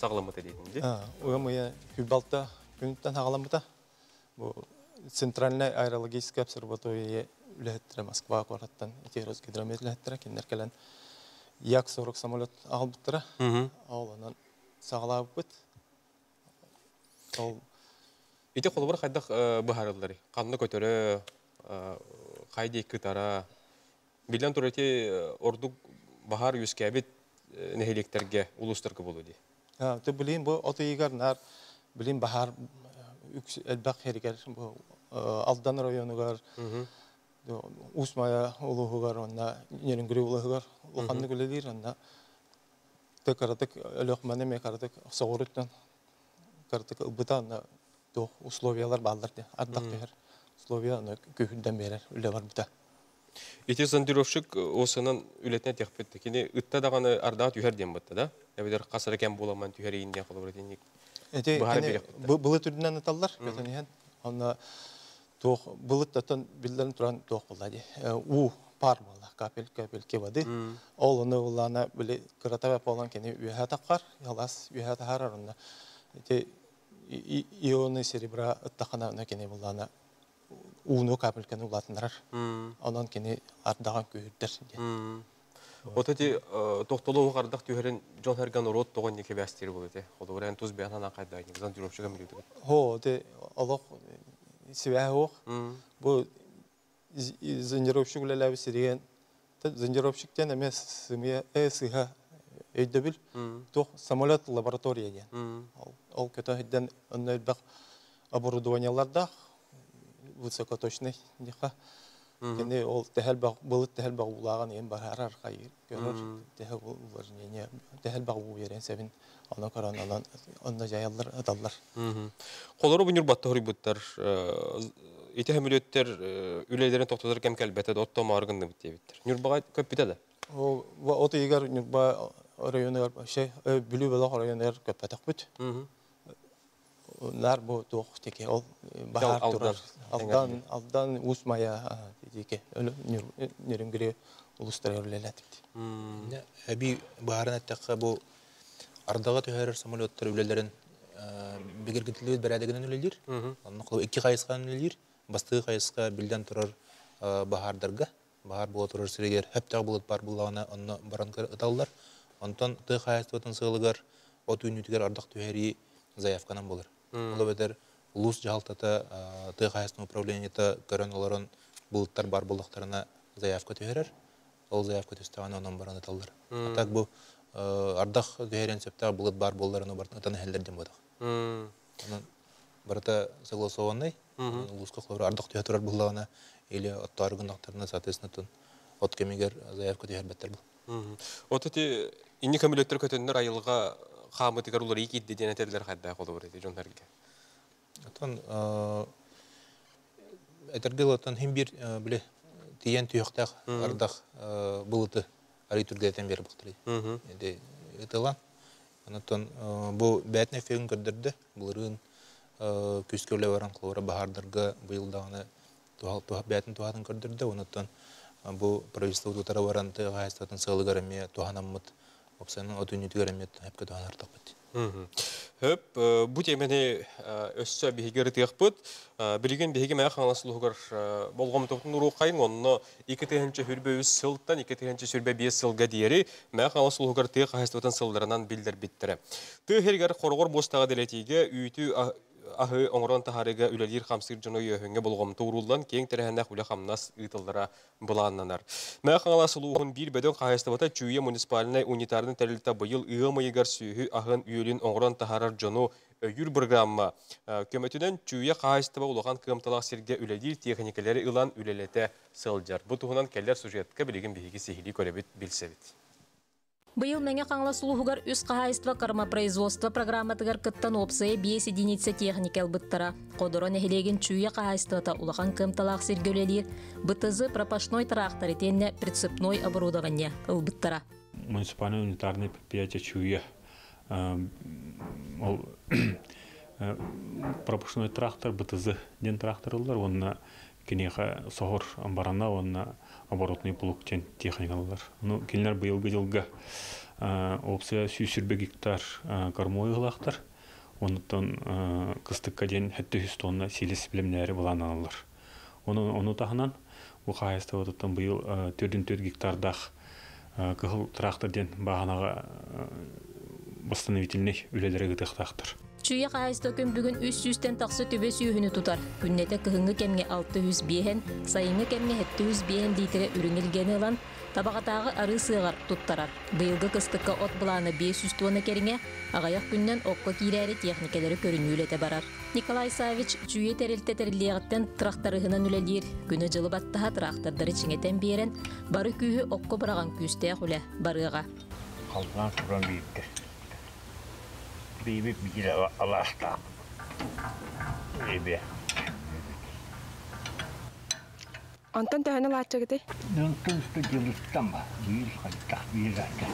сағыламыты дейтін. Угымыя хүбалта күнттен хагаламыта. Бу центральная аэрологическая обсерватория үләһеттер Москва квараттан Итерос гидромет үләһеттер киндер келен Як-40 самолет албыттыра. Ауланан сагалабыт. Ол Ите қолы бар қайдақ бұхарылары. Қанны көтөрі, қайды кытара. Билен тұрыте ордук бахар юскәбит нәһелектерге улустырғы болу де. Ha, tu bilin bu oto yigar nar bilin bahar üks elbaq heriger bu aldan rayonugar usmaya uluhugar onna yerin gri uluhugar ulqanны güledir onna te karatık ölökmane me to условиялар балдар ардак дер условия onna көһүндән берер үле бар бута Ите зондировщик осынан үлетіне текпетті. Кені үтті дағаны ардаға түйер дем бұтты да? Әбедер қасыр екен боламан түйерейінден қолы бір етенік. Эти былы түрдүнөн аталлар көтөнүһен. Аны тох былыт татын биллерин туран тох булады. У пар була капел капел кебады. Ол аны улана биле кыратава болан кене үһә таккар, ялас үһә тахарар аны. Эти ионы серебра аттахана аны кене булана уну капел кене улатындар. Онан кене ардаган көйдер. Ота ти тоқтолу қардақ түйерін Джон Херган урод тоғын неке бәстері болды те. Қолы бірән туз бән ана қайда айны. Зондировщига милеуді. Хо, те алох сибә хох. Бу зондировщик үләләбе сиреген. Зондировщиктен эмес сымия эсиха өйдөбүл. Тох самолет лаборатория ден. Ол көтө хидден онны бак оборудованияларда высокоточный диха. Кене ол тәһәл баг булыт тәһәл баг булаган ен бар арар кайыр. Көрөр тәһәл булырны тәһәл баг бу берен сәбин ана каран алан онда жаялар аталлар. Қолары бұныр батты хори бұттар. Ите хөмілеттер үлелерін тоқтатыр кәм кәлбәті отто марғынды бітте біттер. Нүр бағай көп бітеді. О, ва ото егер ба райондар şey бүлү бала райондар көп атак бит. Нар бу тох теке ол бахар алдан, турар. Алдан алдан усмая теке өлө нөрүнгүрө улустар өрлелет бит. Әби баарын әттәққа бұл ардаға түйәрер самолеттар үлелерін бігіргітілі бәрәдігінен үлелер. Оны құлы екі қайысқан үлелер. Бастығы қайысқа білден тұрар бахардарға. Бахар бола тұрар сірегер. Әптәқ болыт бар болағына оны баранқар ұталылар. Онтан ты қайыстығытын сығылығар, от үйнітігер ардақ түйәри заявканан болыр. Ол бәдер лус жалтата ты қайыстың управлениеті көрін оларын бұлыттар бар болықтарына заявка түйәрер. Ол заявка төстәгән онан баран аталар. Так бу ардах дәһәрен септә булып бар булларын бар тан хәлләрдән булдык. Онан барта согласованный, луска хлор ардах тә турар буллагына или оттар гынактарына соответственно тон от кемигер заявка тәһәр бәттер бу. Ота ти инни көмілеттер көтөннөр айылға қамы тигер улар ики деден әтәділер қайда қолы бір еді Джон Херге. Тон этергел тон хим бир биле тиен түйөктәк ардах булыты ари түргәтен берип бактырый. Эде этелан. Анатон бу бәтне фен көрдөрдө булырын күскөлө баран кылыра бахардырга быйыл дагы туһал туһа бәтен туһатын көрдөрдө. Анатон бу правительство тутара баран Опсаның отунютыгарыме хепке туһанар таппыт. Хөп, өссө бихигер тиякпыт. Билген биһиге мәя хаңласлыгыр болгом токтун уру кайын онно 2-нче хүрбө үс сылтан 2-нче сүрбө 5 сылга диери мәя хаңласлыгыр тиек хастатын сылдарынан үйтү аһы оңорон таһарыга үлелир хамсыр жоно йөһөңө болгом туурулдан кең терәһәнәк үле хамнас ытылдара буланнанар. Мә хаңала бир бөдөн кайыстыбата чүйе муниципальный унитарны тәрилтә быйыл ыгымыйгар сүйүһү аһын үйөлүн оңорон таһарар жоно өйүр программа көмөтүнөн чүйе кайыстыба улахан кымталак сирге үлелир техникалары ылан үлелете сылжар. Бу туһунан келлер сюжетка билигин биһиги сихили көрөбүт билсебит. Быйыл мәңе қаңла сулуғығар үс қағайства карма производство программатыгар кыттан опсая 5 единица техникал быттара. Қодорон эхилеген чуя қағайствата улахан кымталақ сергөлелер бытызы пропашной трактор етенне прицепной оборудование ылбыттара. Муниципальное унитарное предприятие Чуя. Ол пропашной трактор БТЗ ден тракторлар, онна кенеха соғыр барана, онна оборотный плугтен техникалар. Ну, келнер быйылгы жылга опция сүйсүрбе гектар кормой ылақтар. Онуттан кыстыкка ден хәтті хүс тонна силис билемнәре булан алалар. Оны оны тахынан бу хайста оттан быйыл 4 гектардах кыһыл трактор ден баганага восстановительный үлелере гытыктактыр. Чуя күн бүгін 300-тен тақсы төбе сүйіні тұтар. Күннеті кығыңы кәмге 600 бейін, сайыңы кәмге 700 бейін дейтірі үріңілгені ұлан, табағатағы ары сыйғар тұттарар. Бұйылғы кыстыққа от бұланы 500 тонны керіңе, ағаяқ күннен оққа кейләрі техникалары көрінүлеті барар. Николай Савич чуя тәрілті тәріліғіттен трақтарығынан үлелер, күні жылы баттаға трақтардары чіңетен берен, бары күйі оққа бұраған күсте құлы барыға. Қалдан тұран бейіпті. Бейбіп бейді аласта. Бейбі. Онтон тәһәне лаача гите. Нунтун сты жылыстан ба. Бейіл қайта, бейіл қайта.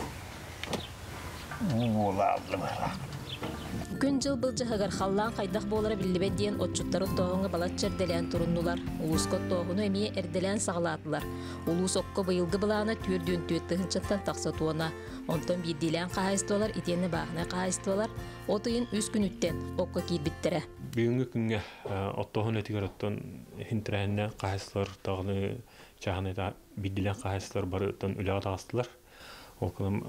Ола алды бара. Күн жыл был жаһагар халлаан хайдах болара биллибе диен отчуттары тоһоңа балат черделен туруннулар. Улускот тоһуну эми эрделен сагалаатылар. Улус окко быйылгы былаана түрдүн түөттыгынчаттан такса туона. Онтон биддилен каайстылар, итенне баахна каайстылар. Отыйын үс күнүттен окко кийбиттере. Бүгүнгү күнгө оттоһун этигер оттон хинтрәһеннә каһаслар тагны чаханы да биддилен каһаслар бары оттон үләгә тагыстылар. Околом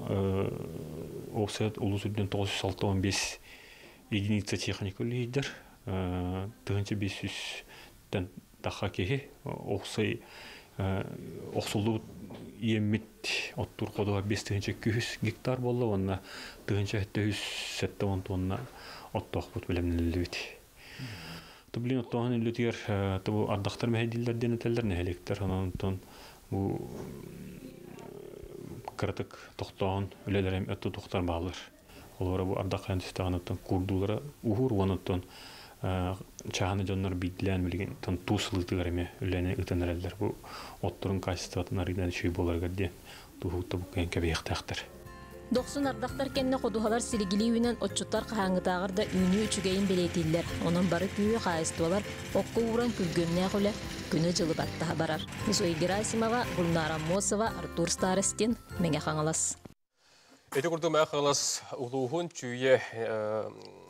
опсет улус үдден 965 единица техника лидер. Тыгынчы 500 тен таха кеһи оксай оксулу иеммит оттур кодуга 5 тыгынчы 200 гектар болду. Онна тыгынчы 770 тонна оттохпут билемнелибит. Тублин оттоған үлітер табу ардақтар мәхедилдерден өтелдер нәхелектер. Онан бу кырытык тоқтоған үлелерем өтті тоқтар бағылыр. Олары бу ухур онаттан чағаны жоннар бидлән билген тан тусылытыгар эме үләне ытанараллар бу отторун качествотун аридан шүй боларга ден тухутта бу кен кебехтактыр. Доқсын ардақтар кенне қодуғалар сиригили үйінен отчуттар қағаңытағыр да үйіні үчігейін белетейлер. Онын бары күйі қайыстуалар оққы уран күлгөнне құлы күні жылы баттаға барар. Зои Герасимова, Гүлнара Мосова, Артур Старостин, Меңе қаңалас. Эти курду мәхалас улуғын чүйе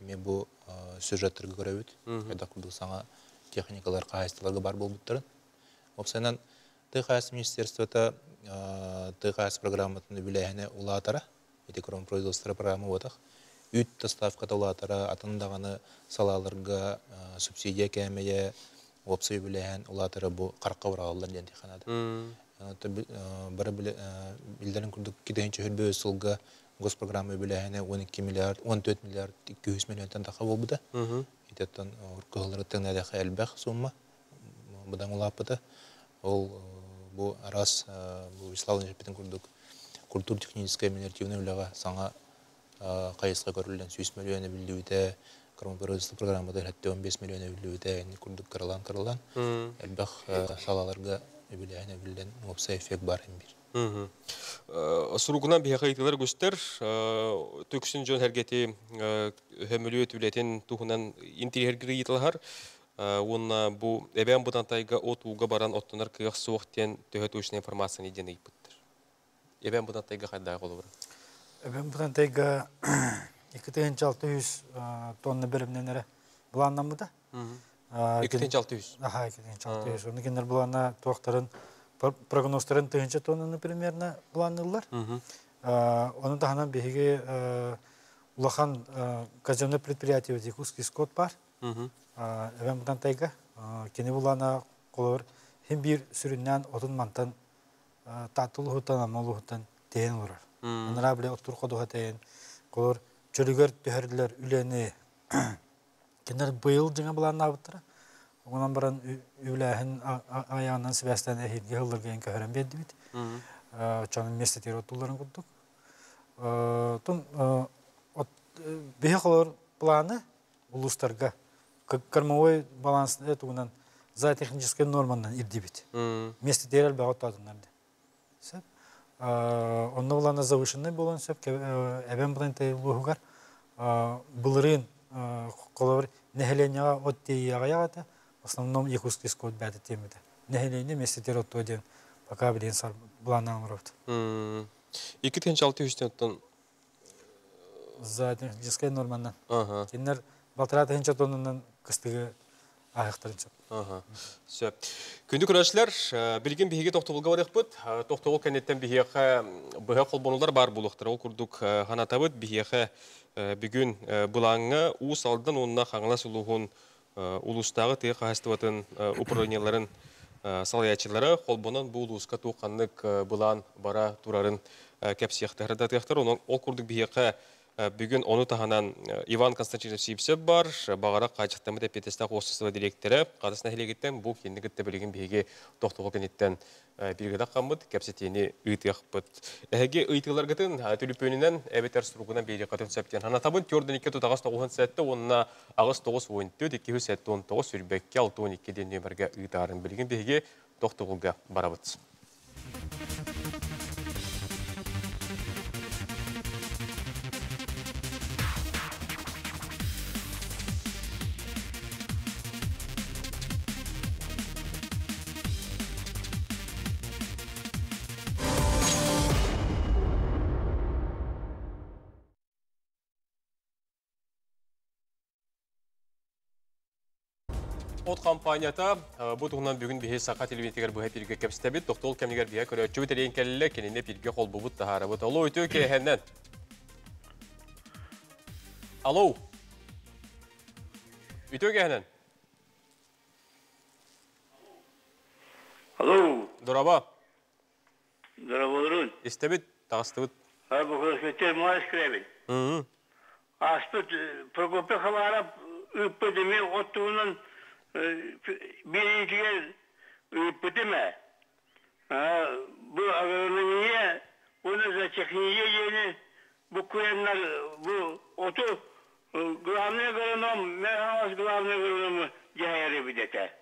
мен бу сюжеттерге көрәбіт. Қайда құрдық саңа техникалар қағайстыларға бар бол бұттырын. Опсайнан ТХС министерствота ТХС программатын үбіләһіне улатара, эти кормопроизводство программа отақ. Үт доставката улатара, атындағаны салаларға субсидия кәмеге, опсы үбіләһін улатара бу қарқа бұрағалар ден теханады. Бары билдерин күрдүк кидейинче хөлбө сылга госпрограмма билэхине 12 миллиард 14 миллиард 200 миллионтан таха болбуда итеттен кылары теңнеде элбэх сумма будан улапыта ол бу раз бу иславный жепетин күрдүк культур техническая минертивный үлага саңа кайыска көрүлгөн 100 миллион билдибите кормопроизводство программада 15 миллион билдибите күрдүк кырылан кырылан элбэх салаларга билэхине билден опса эффект бар эмбир Суругунан биһэхэ итилер гүстер төксүн жон хергети хөмөлүө түлетин тухунан интерьергири итилхар Уонна бу эбен бутан тайга от уга баран оттонар кыйах суох тен төһө туушна информацияны иден ыйппыттыр. Эбен бутан тайга хайдай голубур. Эбен бутан тайга 2600 тонна беремненере буланнамыда. 2600. Аха, 2600. Оны кенер булана туактарын прогнозтарын тыгынча тоннаны примерно буланылар. Оны таханан беге улахан казенное предприятие Дикусский скот бар. Эбен бутан тайга кене булана колор хем бир сүрүннән отун мантан татыл хутан амал хутан тейен урар. Онара биле оттур кодуга тейен колор чөлүгөр төһөрлөр үлени кенер быйыл жыңа булан абыттыра. Онан баран үләһин аяғынан сибәстән әһирге хыллырген көһөрән бедди бит. Чанын месте тер оттуларын куттук. Тун от бехе колор планы улустарга кормовой баланс тугунан за технической норманан ирди бит. Месте терел бәгат татыннарды. Сәп. Онны булана завышенный сәп әбен колор в основном якутский скот бәді темеді. Нехелене месте тер от тоден пока билен сар булана амрот. 2600 тонн За технической норманан. Ага. Кинер балтыра тенча тоннан кыстыгы аяқтарынча. Ага. Сөп. Күнді күрәшілер, білген бейге тоқтығылға барық бұд. Тоқтығыл кәнеттен бейге бұға қолбонулар бар бұлықтыр. Ол күрдік ғанатабыд бейге бүгін бұлаңы уыс алдын онына қаңыла сұлуғын улустағы тыйы қағыстыватын управленияларын салаячылары қолбонан бұл улуска туқанлық бұлан бара турарын кәпсияқтары да тыяқтар. Ол күрдік бейге Бүгін оны таханан Иван Константинов Сипсеп бар, бағара қачықтамы да петестақ осысыва директоры, қадысына хелегеттен бұл кендігітті білген бейге тоқтығы кенеттен білгедақ қамбыд, кәпсетені ұйтық бұд. Әге ұйтығылар ғытын түліпөнінен әбетер сұруғынан бейде қатын сәптен. Хана табын түрдің икі тұтағыз тоғын сәтті, онына бейге. От компанията. Бұл тұғынан бүгін бейе сақа телевизиягер бұға пирге кәпістәбет, тоқтол кәмнегер бейе көрі өтчі өтелейін кәлілі кеніне пирге қол бұбыт тахары бұт. Алло, өте өке әхәннен. Алло. Алло. birinciye pıtıma. Bu agronomiye bunu da çekince yeni bu kuyanlar bu otu Gılamlı agronom, merhamet gılamlı agronomu cihayarı bir dete.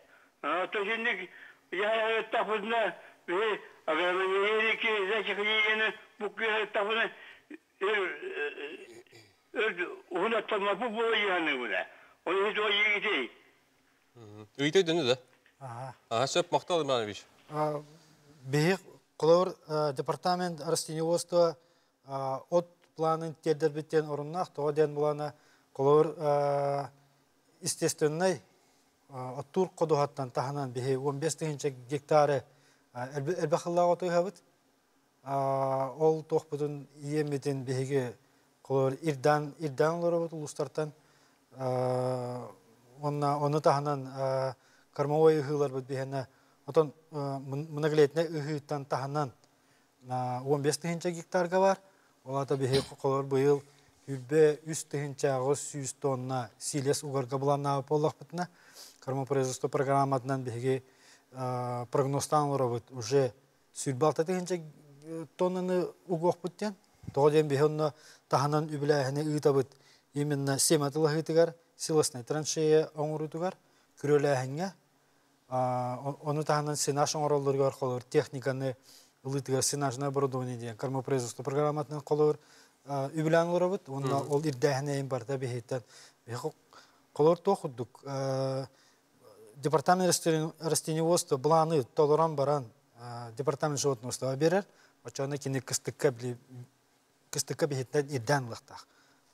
Otu şimdi cihayarı tapında ve agronomiye ki zeçikini yeni bu kuyanlar tapını ördü. Ona tamamı bu yani buna. Onun hiç o yiğidi. Үйті дүні да? Ага. Ага, сөп мақталы мәні биш. Бейік қолауыр департамент растениеводства от планын тердер біттен орыннақ, тоға ден бұлана қолауыр естественный оттур қодуғаттан таханан бейі 15 тігінші гектары әлбәқыллағы отығабыт. Ол тоқпытын иеметін бейге қолауыр ирдан, ирдан олары бұт ұлыстартан. Онна, оны таханан кармовой ыхылар бұт бейхені Отон мұнаглетіне үхіттан таханан 15 тыгынча гектарға бар. Олата бихе қолар бұйыл үббе 3 тыгынча 100 тонна силес угарга буланна поллах бітіна. Кормопроизводство программатынан бихе прогностан орабыт уже сүрбалта тыгынча тоннаны угох бүттен. Тоғаден бихе онна таханан үбіләхіне ыйтабыт именно сематылы силосный траншея оңырутугар күрөләхіңе оны тағынан сенаш оңыролдырға арқылы техниканы ылытыгар сенажное оборудование деген кормопроизводство программатынан колор үбүлән олорабыт онна ол ирдәһенәйин барда бехеттен колор тохудук департамент растени- растениеводства бланы толоран баран департамент животноводства берер очаны кини кыстыкка кыстыкка бехеттен ирдән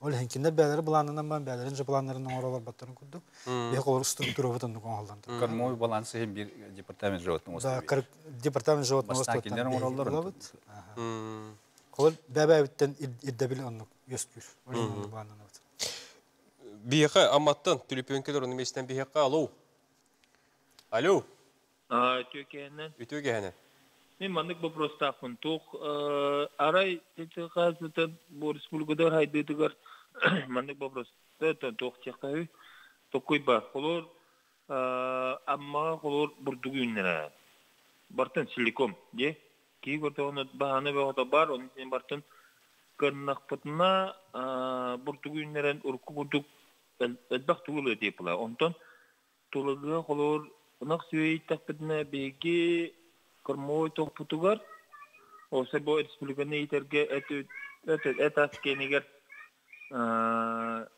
ол хенкинде бәләре бан бәләрен же бланнарын оралар баттарын кудук бе колор структура бутын коңалдан Кормовой балансы hem bir департамент животного да кыр- департамент животноводства Бастакинер ораллар. Колор бәбәбиттен. Бияқа аматтан түліпенкелер оны местен бияқа алу. Алло, Мен мандык вопрос тахын. Тух арай тетихазытын бу республикада мандык вопрос. Чекай. Токой бар. Холор амма холор бурдугу үннере. Бартын силиком, де. Ки горда оны баханы бахата бар, оны сен бартын кырнак пытына бурдугу үннерен урку бурдук элбах тугулы депла. Онтон тулыгы холор Онак сүйей тақпытына беги кормой тоқпутугар. Оса бо республиканы итерге эт аскенигер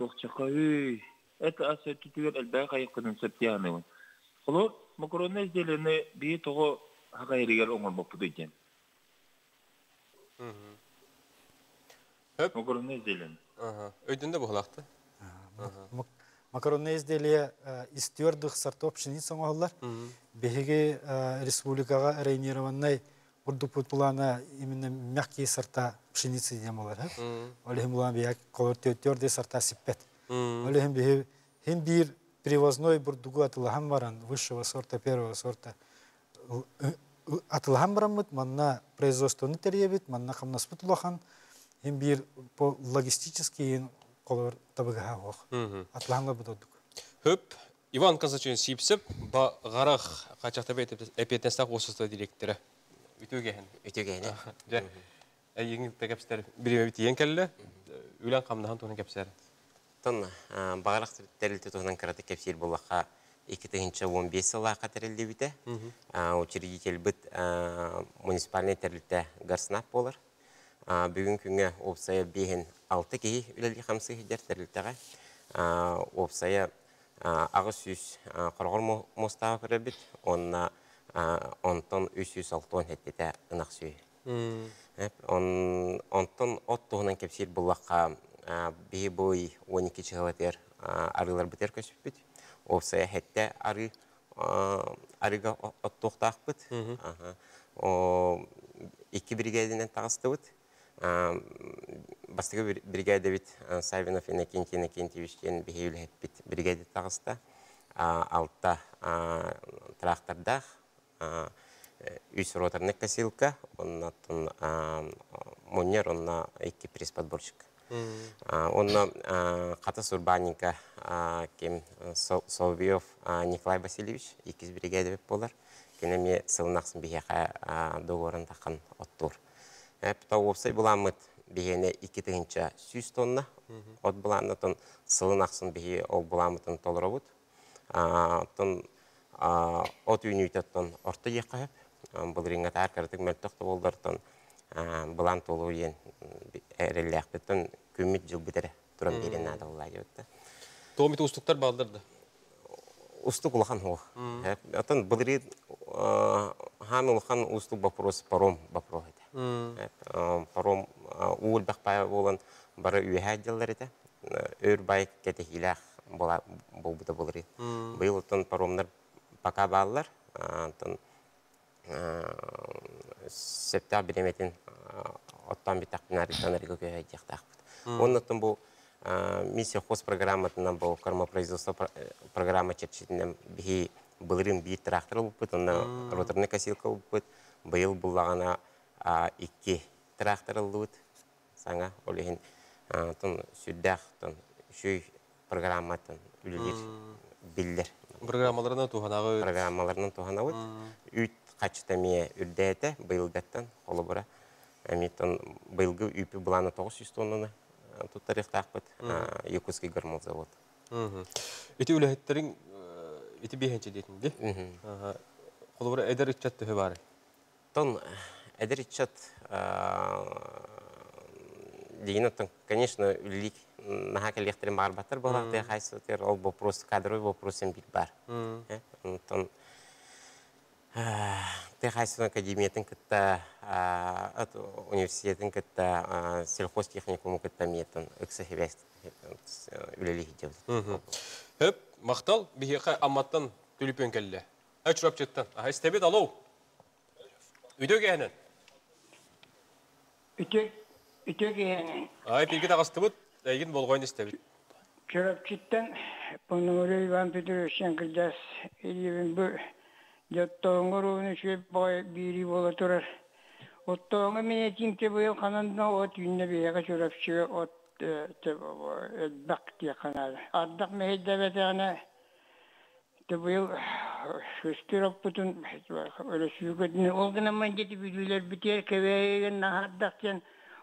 тоқчақа үй. Эт асы түтігер әлбәй қайыққының септияны. Холор макароны изделені бей тоғы хақайригер оңыр боппуду екен. Макароны изделені. Өйдінде бұғылақты. Макаронные изделия из твердых сортов пшеницы оңалар. Беге республикага районированный урдупут плана именно мягкие сорта пшеницы демалар. Олехим булан бияк колор сорта сиппет. Олехим беге хим бир привозной бурдугу атылахам баран высшего сорта, первого сорта. Атылахам барамыт, манна производствоны теребит, манна хамнаспыт улахан. Хим бир по логистический колор будодук. Хөп, Иван Константин Сипсеп, ба ғарақ қачақта бәйт әпетнестақ осысты директоры. Үтөге хен. Үтөге хен. Жа, әйеңі кәпістер біреме біті ең кәлі, үлән қамнахан туғын кәпістер. Тон бағарақ тәрілті туғынан қараты кәпсер болаққа 2015 сылаға тәрілді біті. Учредитель бұт муниципальный тәрілті гарснап болар. Бүгін күнге опсая бейін алты кейі үләлі қамсы хидер тәрілтіға. Опсая ағы сүйіс қорғыр мұстағы көрі біт. Онна онтон 306 әттеті ынақ сүйі. Онтон от туғынан кепсел бұлаққа бей бой 12 чығылатер арылар бітер көсіп біт. Опсая хәтті ары арыға оттуқтақ біт. Екі бригадинен тағысты біт. Бастығы бригада бит Савинов Иннокентий Иннокентьевичтен бейеулі бригада тағыста. Алтта трактордақ, үс роторный косилка, оннатын монер, онна екі пресс-подборщик. Онна қаты сурбанника кем Соловьев Николай Васильевич, екіз бригада біп болар. Кенеме сылынақсын бейеқа доғырын тақын оттур. Әпта опсай буламыт бейіне 2 тыгынча 100 тонна. От буламытын сылын ақсын бейі ол буламытын толырабыт. Тон от үйнүйтеттен орты еқайып. Бұл реңгат әркірдік мөлтіқті болдыртын бұлан толу ен әрелі ақпеттен көмет жыл бітірі тұрын берен ады олай өтті. Тоғымет ұстықтар балдырды? Устук улахан хо. Атын бұлри хан улахан устук вопрос паром вопрос паром уул бақпай болан бары үйәһә жыллар ите. Өр бай бола болбута болри. Быйыл тон паромнар пока баллар. Тон септембр биреметин оттан битак бинари танарга көйә жактак. Оннотон бу миссия хоз программатынан бұл кормопроизводство программа черчетінен бихи былырын бейт трактор бұппыт, онна роторный косилка бұппыт, бұйыл бұллағана икки трактор бұппыт, саңа олеген тон сүддәқ, тон шүй программатын үлілер. Программаларынан туғанағы? Программаларынан туғанағы. Үт қачытамия үрдәйті бұйылгаттан, қолы бұра. Әметтен бұйылғы үпі бұланы 900 тоннаны тут тарихтақ бит Якутский гормон завод. Эти үләһеттерин эти бехенче дейтин, де? Қолыбыра әдер үтчәтті хө бары. Оттон эдер ичет деген оттон, конечно, үллик наха келехтерин бар баттар болақ те хайсытер ол вопрос кадровый вопросен бит бар. Оттон те хайсын академиятын кытта сельхозтехникуму хитеп. Хөп, жеттен. Кәнен. Үтө киһэнин. Ай, пилге тағасты бұд, әйгін болғайын стебет. Чөрөпчиттен Пономарев Иван Петровичтен кырдас элибин бу жоттоңор уну шөп бой бири бола турар. Оттоңа мен тимте быйыл кананда от үнне бияга чөрөпчү от бак тия канада. Ардак мехеддебетене те быйыл хөстүрөп бутун өлө сүйгөдүн ол гана үйдүлөр битер кебеген нахардактен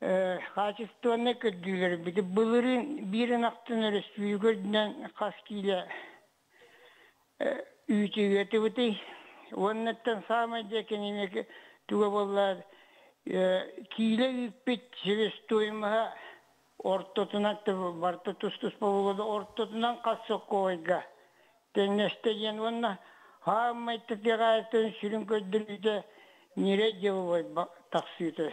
качествоны көддүлөр бити былырын бирин актын үйгөрдүнөн каскиле үйтүгөтү бути оннаттан самай декен эмеке туга боллар. Кийле үппит себес туймаха ортотунан барта тустус ортотунан онна сүрүн жыл таксыйты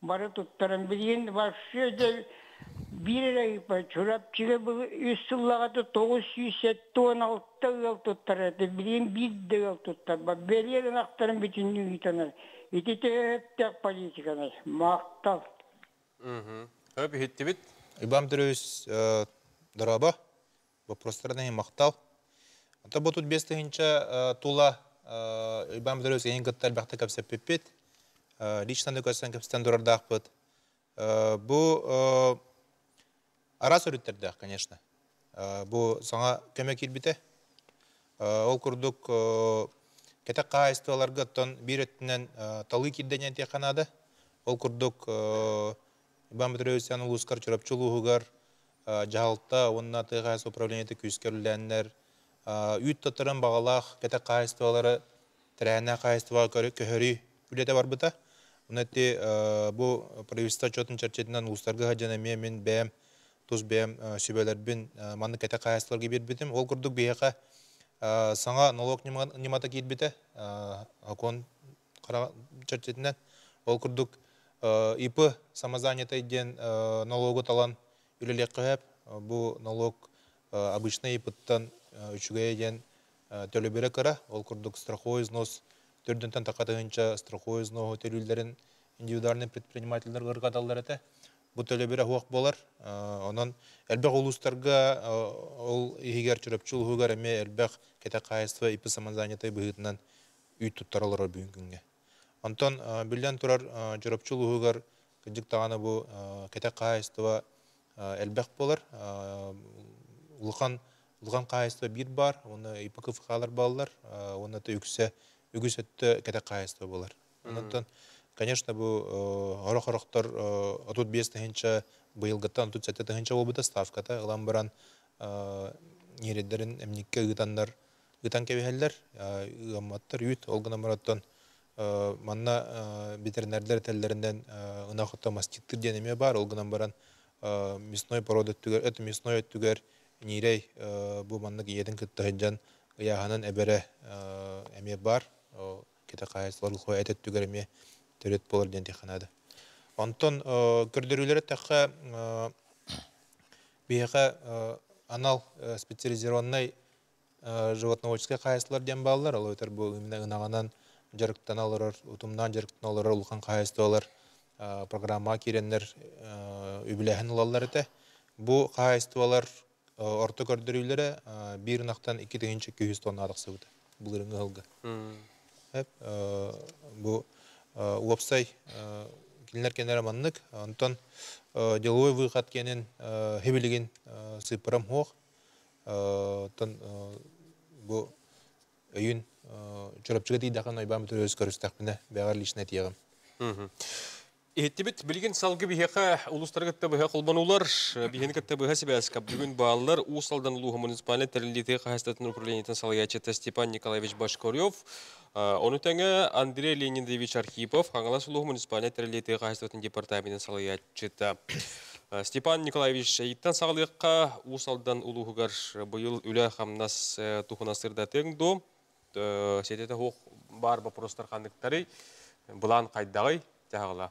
бары туттаран билген вообще де бир по чурапчыга бу үс сыллагаты тогуз жүз сетти он алтыда ыл туттарады билген бир де ыл туттар ба берерин актарын бүтүн үйтанар ититептек политиканы мактал Хөп, хиттибит. Ибам Дөрөс дораба вопростарына мактал. Ата бу тут бес тыгынча тула Ибам Дөрөс эң гыттар бакта капсап пеппет. Лично көстен кепстен дурардақпыт. Бу ара конечно. Бу саңа көмек келбіте. Ол күрдік кете қайыстыларға тон бір өттінен талы килденен теканады. Ол күрдік Ибан онна тығайс управлениеті күйіскерлерінер, үйт тұтырын бағалақ кете қайыстылары тірәне көрі. Унати бу правительство чотын чарчетинен улустарга хаджана мен мен бәм туз бәм сүбәләр бин манны кәтә каясларга бир битем. Ол курдук бияка саңа налог нимата кит бите. Акон кара чарчетинен ол курдук ипы самозанятый ден налогы талан үлелек кыйып. Бу налог обычный ипыттан үчүгә ден төлөбере кара. Ол курдук страховой взнос төрдөнтен такатыгынча страховой взнос төлүлдерин индивидуальный предпринимательдер ыргаталар эте. Бу төлөбере хуак болар. Онон элбек улустарга ол игер чурапчул хугар эме элбек кете кайство ипи самозанятый быгытынан үй бүгүнкү күнгө. Бир бар, үксе үгүсөттө кете кайство болар. Конечно, бу хорох-хорохтор отут бес тыгынча быйылгыттан отут сәтте тыгынча болбута ставката ылан баран нереддерин эмникке ыгытандар ыгытан кебехеллер ыгамматтар үйт олгана бараттан манна маститтир денеме бар. Олгынан баран мясной порода түгер это мясной түгер нирей манна киедин кыттахыджан ыяханын эбере эме бар. Кете кайсылар хой этет түгер эме төрет болар ден теханады. Онтон көрдөрүлөр таққа биэха анал специализированный животноводческий кайыстылар дем балалар. Ол өтер бу именно ынағанан жарыктан алырыр утумнан жарыктан алырыр улхан кайыстылар программа киреннер үбіләһін ұлалар эте бу кайыстылар орто көрдөрүйлөрө бир нактан 2 тыгынча 200 тонна бут бул ырыңы ылгы Хеп, бу уопсай килнер кенер маннык, онтон деловой выход кенен хебелеген сыпырам хох, тон бу өйін чорапчыга дейдақан ойбам бүтір өз көрістәқпіне бәғар личный тиягым. Иһиттибит билигин салгы биһеха улустаргытта биһа колбанулар биһеникетте биһа себяска бүгүн баалар усалдан улуха муниципальный терилите хастатын управлениетен салаячета Степан Николаевич Башкорьев оны тәңе Андрей Леонидович Архипов хаңалас улуха муниципальный терилите хастатын департаментен салаячета Степан Николаевич иттан сағылыққа усалдан улухугар быйыл үлә хамнас тухунасырда теңду сетете хук бар вопростар хандыктары булан кайдагы тагыла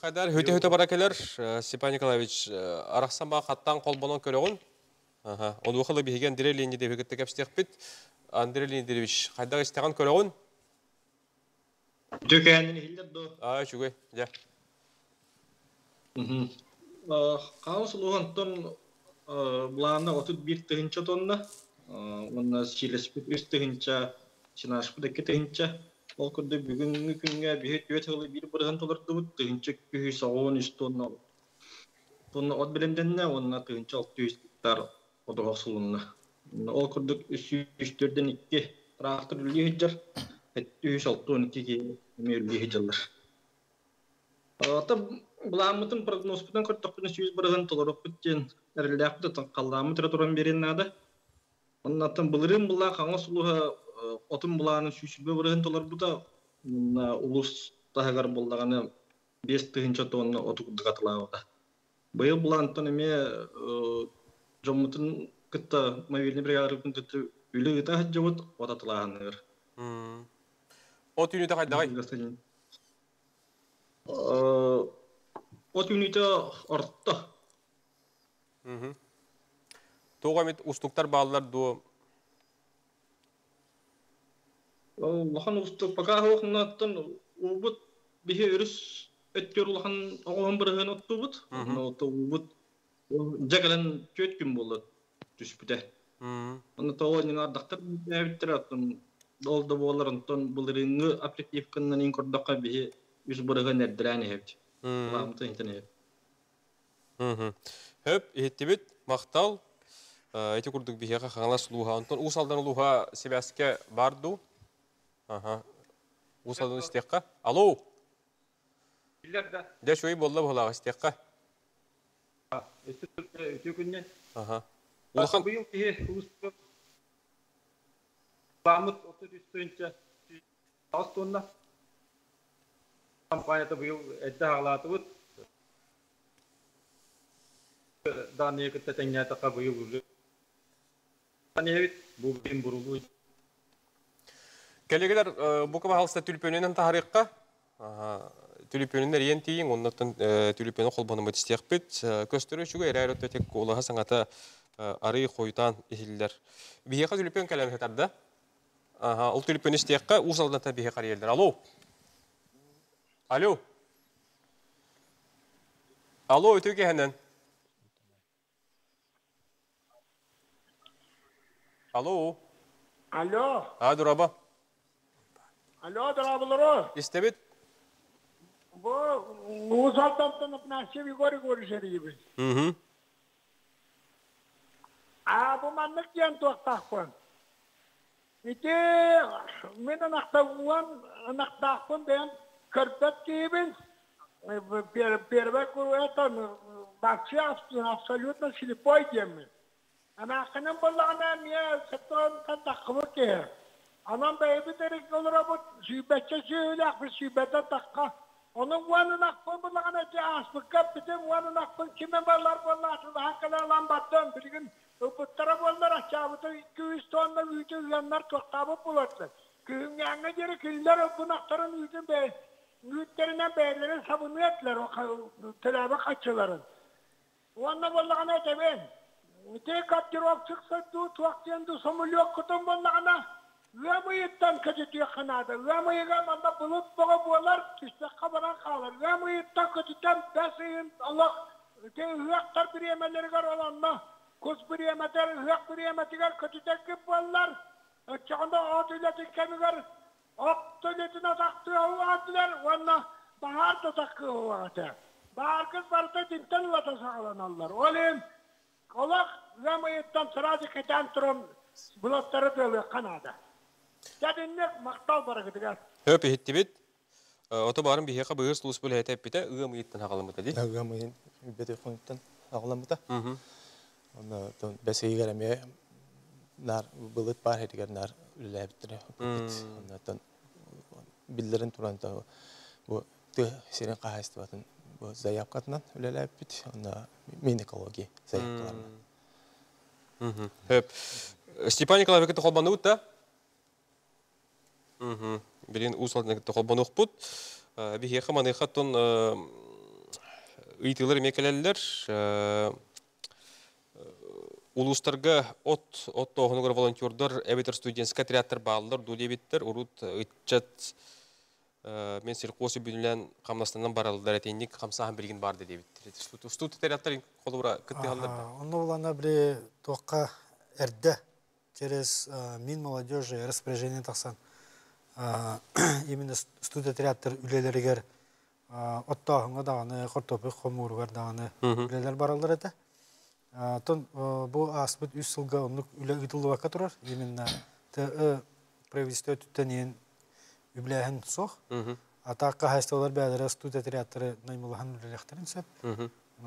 хайдар хөте хөте бара келер Степан Николаевич ба оны дире линии деп хекетте кепстек бит. Андрей Леонидович хилдер до. А, чугы, я. Мхм. Каус лугантон буланы 31 тыгынча тонна. Онна силеспит үс тыгынча, чинашпы деке тыгынча. Ол күрдө бүгүнкү күнгө бихет үөт хылы бир бырыгын толордубут тыгынча күйү сагоон үс тонна тонна от билемденне онна тыгынча алты жүз гектар одогосулунна ол күрдүк үс үстөрдөн икки трактор үлү хиджар үс алты он икки үлү хиджалар ата буламытын прогнозбутан көртөкпүн сүйүз бырыгын толороппут тен эрилээкпүт калламы тыра туран берен нада оннатын былырын була каңа сулуха отун булааны сүйсүлбө бырыгын толар бута улус тахагар болдаганы бес тыгынча тонна оту курдук атылаабыта быйыл булаантон эме жоммутун кытта мобильный бригадарын кытты үлү ыта жабыт от атылааныгыр от үнүтө кайдагай от үнүтө ортто тугамит устуктар баалар ду Лахан устук пока хоохнаттан убут бихе өрүс өттөр лахан оғон бирген оттубут. Ото убут жагалан чөт күн болот түспүтэ. Аны того нин ардактар бэвиттер аттан долда болар онтон булырынгы аппликативканнан ин кордакка бихе үс бирген эрдирани хепти. Ламты интернет. Хөп, иһиттибит мактал эти курдук бихега хаңалас луха онтон усалдан луха себяске барду Улахан быйыл кие уступ. Бамыт 33-нче. Ас тонна. Компанияда быйыл эдде халаты бут. Дания кытта теңнәтә кабыйыл уже. Дания бит бу бин бурулу Келегелер бука бахалста түлпөнүнөн тарихка түлпөнүнөр иен тиин оннотон түлпөнү колбону истиякпит көстөрү чуга эрайрот тек улаха саңата ары койтан ихиллер бияка түлпөн келем хетарда аха ол түлпөн истиякка усалдан та бияка елдер алло. Алло. Алло өтөке хенен алло. Алло. А дураба. Алло, дорабылары. İstebit. Bu uzaltamdan nasıl bir gori gori şeribi. Hı hı. Aa, bu manlık yan tuaktakpan. İki, min anaktavuan, anaktakpan ben kırpet gibin. Первый это вообще абсолютно слепой демон. Она ханам была она мне сетон Anam beybi derik dolara bu sübetçe söylek bir sübete takka. Onun vanın akpın bulan eti aslık kap bizim vanın akpın kime varlar varlar şurada hakikaten lan battım bir gün. Öpüttara varlar aşağıda 200 tonla yüce uyanlar toktabı bulatlı. Köyün yanına geri killer öpün aktarın yüce bey. Yüklerinden beylerin sabunu etler o telabe kaçıların. Vanla bulan eti ben. Tek kaptır okçıksa tuğ tuğakçıyan tuğ somul yok kutum bulan eti. Ramıyıga manda bulup bağa bualar işte kabaran kalır. Ramıyıttan kaçıtan besin Allah te hıyaktar bir yemeleri gar olanma. Kuz bir yemeler hıyak bir yemetigar kaçıtan ki bualar. Çağında atıyla tikkemigar. Atıyla taktı o atılar. Vanna bahar da takkı o atı. Bahar kız barda dinten lata sağlanarlar. Olayım. Olak Ramıyıttan sıracı keten turun. Bulatları böyle kanada. Гидигер. Хөп иһиттибит. Ото барын. Онда тон бесейгер эме нар былыт бар хетигер нар үләбитре. Онда тон биллерин туран та бу ты сенен кахастыбатын бу заявкатынан үләләбит. Онда мен экология заявкаларына. Хөп. Степан Николаевич это холбанут да? Билин усалдын тохолбонук бут. Бихеха маныха тон ыйтылыр мекелелер улустарга от от тоғынығыр волонтердар әбетер студентск отрядтар балылар дулебиттер урут ытчат мен сельхоз бүнлән камнастаннан баралдар әтенник камсахан билгин барды дебиттер. Студ отрядтар колура кытты халдар. Онно улана бри тоққа эрде через мин молодежи распоряжение тақсан именно студентряттар үлелеригер оттоохунга даганы кортопук хомууругар даганы үлелер баралар эте. Тон бу аспыт үс сылга оннук үле ытылыбакка турар. Именно ты правительство түттенен үблэхин сох. Атаакка хайсталар бәдере студентряттары наймылахан үлелехтерин сеп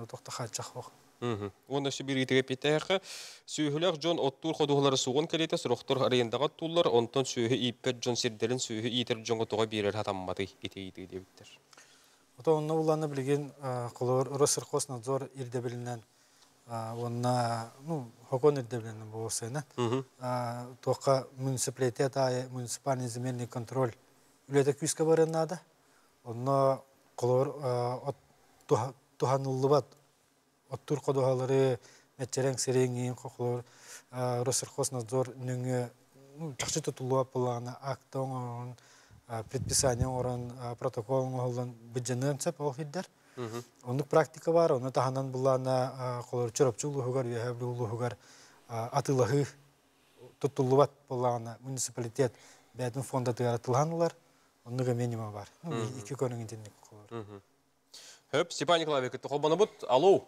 тохта хачах ох Онда ши бир итеге питәхә сүйһүләк Джон оттур ходулары сугын келете сұрықтыр арыяндага туллар онтон сүйһү иппет Джон сирдерин сүйһү итер Джонга тога бирер хатамматы ите ите дебиттер. Ото онны уланы билген колор Росырхоз надзор ирде билинен онна ну хокон ирде билинен болсена. Тока муниципалитет ай муниципальный земельный контроль үлете күскә барынада. Онна колор от туханыллыбат оттур кодуһалары мәччерең сиреңин хохлор Росырхоз надзор нүңе чакчы тутулуа пулана актон предписание орон протокол оңолон быжынын сеп ол хиддер. Онук практика бар, оны таханан булана колор чоропчулугар яһаблуулугар атылыгы тутулуат булана муниципалитет бәдин фонда тыгаратылганлар. Онуга минимум бар. Iki көнүн интенник колор. Хөп, Степан Николаевич, это холбана бут. Алло.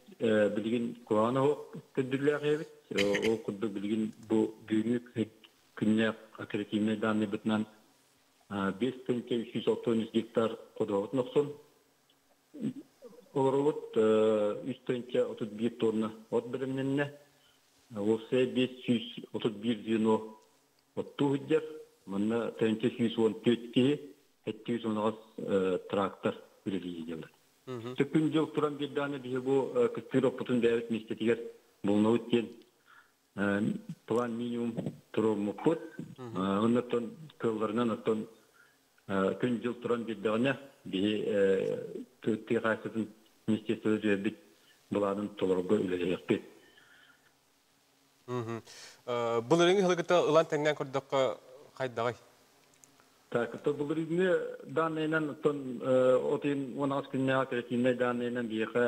билигин куана билигин бу оперативный данный битнан 5 тонке 360 гектар кодовот ноксон олоробот 3 тонке 31 тонна от осы 531 звено отту тонке 114 ке 710 трактор Берданы бе бұл күттір опытын бәвіт мектетігер болна өткен план минимум көлларынан оттан күн жыл тұран берданы бе түтті қайсысын мектеті өзі бит бұладың толырғы үлелек бет. Бұл реңі хылғыта ұлан тәңнен көрдіққа қайдағай? Так, то булырыны данныйнан тон отын 16 күнне акретинне данныйнан бияха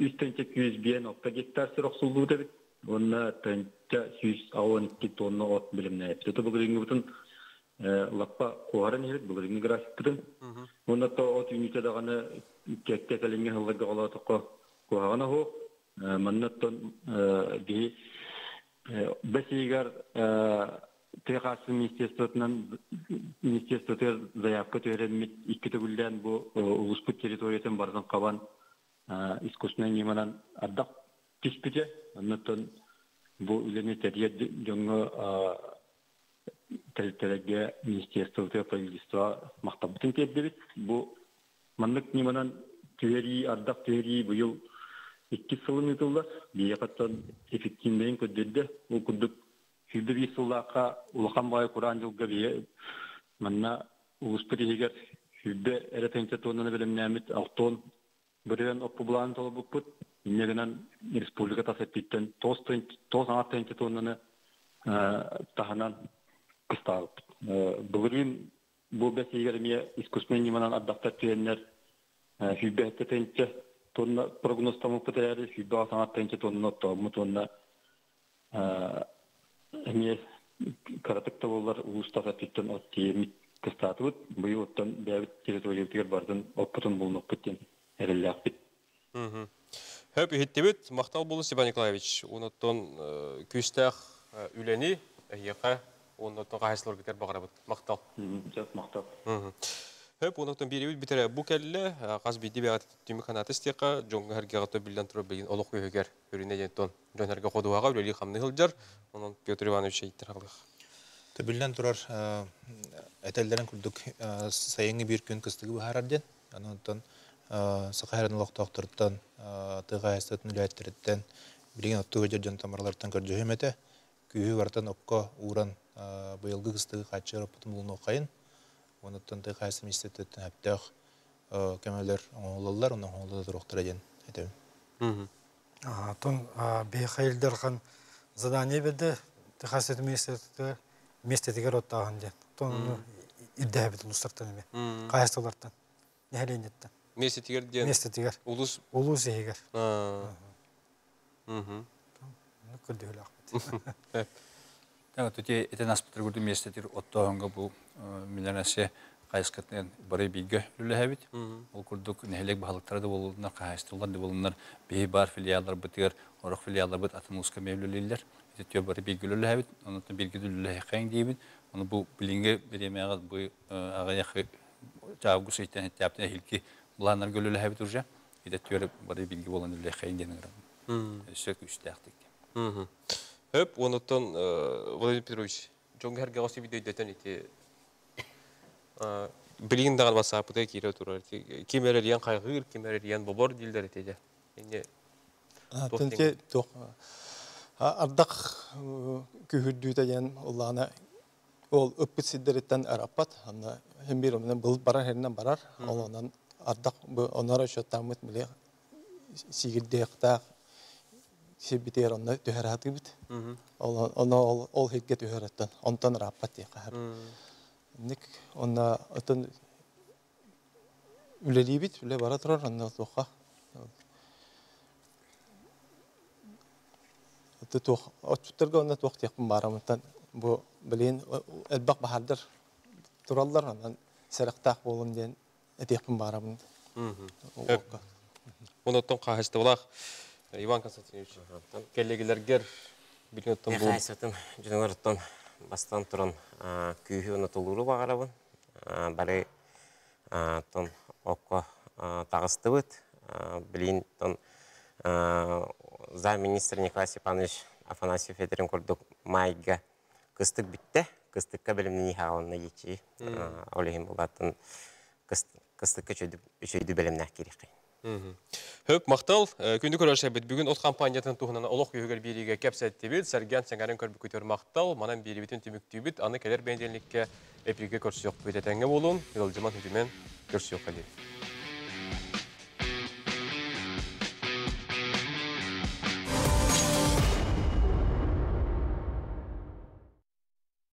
үстенче 200 биен опта гектар сыроксулуу дебит. Онна тенче 112 тонна от билимне. То булырыны бутун лаппа булырыны графиктын. Онна то от. Маннаттон би бесигар Техасы министерствотынан министерствотер заявка төремит икки төгүлден бу улуспут территориятын бардан кабан искусственный неманан аддак тиспите аннатан бу үлене терье жоңго территорияге министерството правительство мактабытын тердебит бу маннык неманан төри аддак төри быйыл икки сылын ытылдар биякаттан эффективнейин көддөрдө бул курдук Hilde bir sullaka ulakan bay Kur'an эме каратыкта болар улустар аттыттан от тиемит кыстатыбыт быйыл оттан бәбит территориятыгер бардын ден эрелляакпит Хөп иһиттебит мактал болу Степан Николаевич. Эйяка уноттон кайсылар кетер. Жат мактал. Хөп уноттон биребит битере бу келле каз биди бәгат түмү канаты стека жоңга хәргә гаты билдән туры билин олык үйгәр үрүнә дентон. Жөнәргә ходуага үлели хамны хылҗар. Онон Петр Иванович әйттер халык. Төбүлдән турар әтәлләрен күрдүк сайыңы бир күн кыстыгы бахарарден. Анонтон сақайрын лоқтоқтырттан, тыға әстетін үләттеріттен, білген оттуғы жерден оқайын. Оныттан тыға әстім істететін әптіғ кәмәлер оңолалар, оның оңолады тұрақтыр әден әтемін. Тон бейхайлдер қан задание беді, тыға әстетін министрлікті местетігер оттағын ден. Тон ирдәбі тұлыстырттан еме, қайыстылардан, нәхеленеттен. Месте тигер ден. Месте тигер. Улус. Улус егер. Мхм. Ну күлдүлө акбет. Таңа төте этен аспитер гүрдү месте тир оттоонга бу миллионасе кайскатен бары биге үлөһәбит. Ол курдук нехелек бахалыктарды болуна кайстылар ди болунар бей бар филиалдар битер, орак филиалдар бит атымуска мевлүлелер. Тетө бары биге үлөһәбит. Аны биге үлөһә кайын. Аны бу билинге беремәгә бу ага яхы жаугу сөйтен тәптен хилки Буланар гөлөлө хәбит уржа. Иде төрөп бары билги болан үле хайын денен грам. Сөк үстәктик. Мм. Хөп, Владимир Петрович, видео ите. А, билгин даган баса апыта кире турар. Кимерер ян кайгыр, кимерер ян бобор дилдер ите. Инде Төнке тох. Ардак күһүрдүтә ян уллана ол өппүт сиддереттен арапат. Анда hem bir onun bıl barar herinden barar. Ondan ардак онора шоттамыт биле сигирдеяктаак сибитер онно төһөраты бит ол ол хетке төһөрөттөн онтон раппат дия кахар ник онна отон үлели бит үле бара турар онно тоха Өтө тох отчуттарга онна тох тиякпын барамытан бу билин элбак бахардыр тураллар онан сарактаак болун ден этекпин барамын. Уноттон кахасты булак Иван Константинович келлегилергер билгеттен бу. Кахасытын жөнөрттөн бастан туран күйү унутулуру багарабын. Бары тон окко тагыстыбыт. Билин тон замминистр Николай Степанович Афанасьев Федорин курдук майга кыстык битте. Кыстыкка билимни хагынна ечи. Олехим булатын кыстыкка үчөйдү белемнах керек. Хөп мактал күндү көрөшөбүт бүгүн от компаниятын туһунан олох күйөгөр бириге кепсеттибит сәргән сәңәрен көрбү көтөр мактал манан бирибитин түмүктүбүт аны келер бенденликке эпиге көрсөк бүтетеңе болун жылжыман хүтүмен көрсөк калет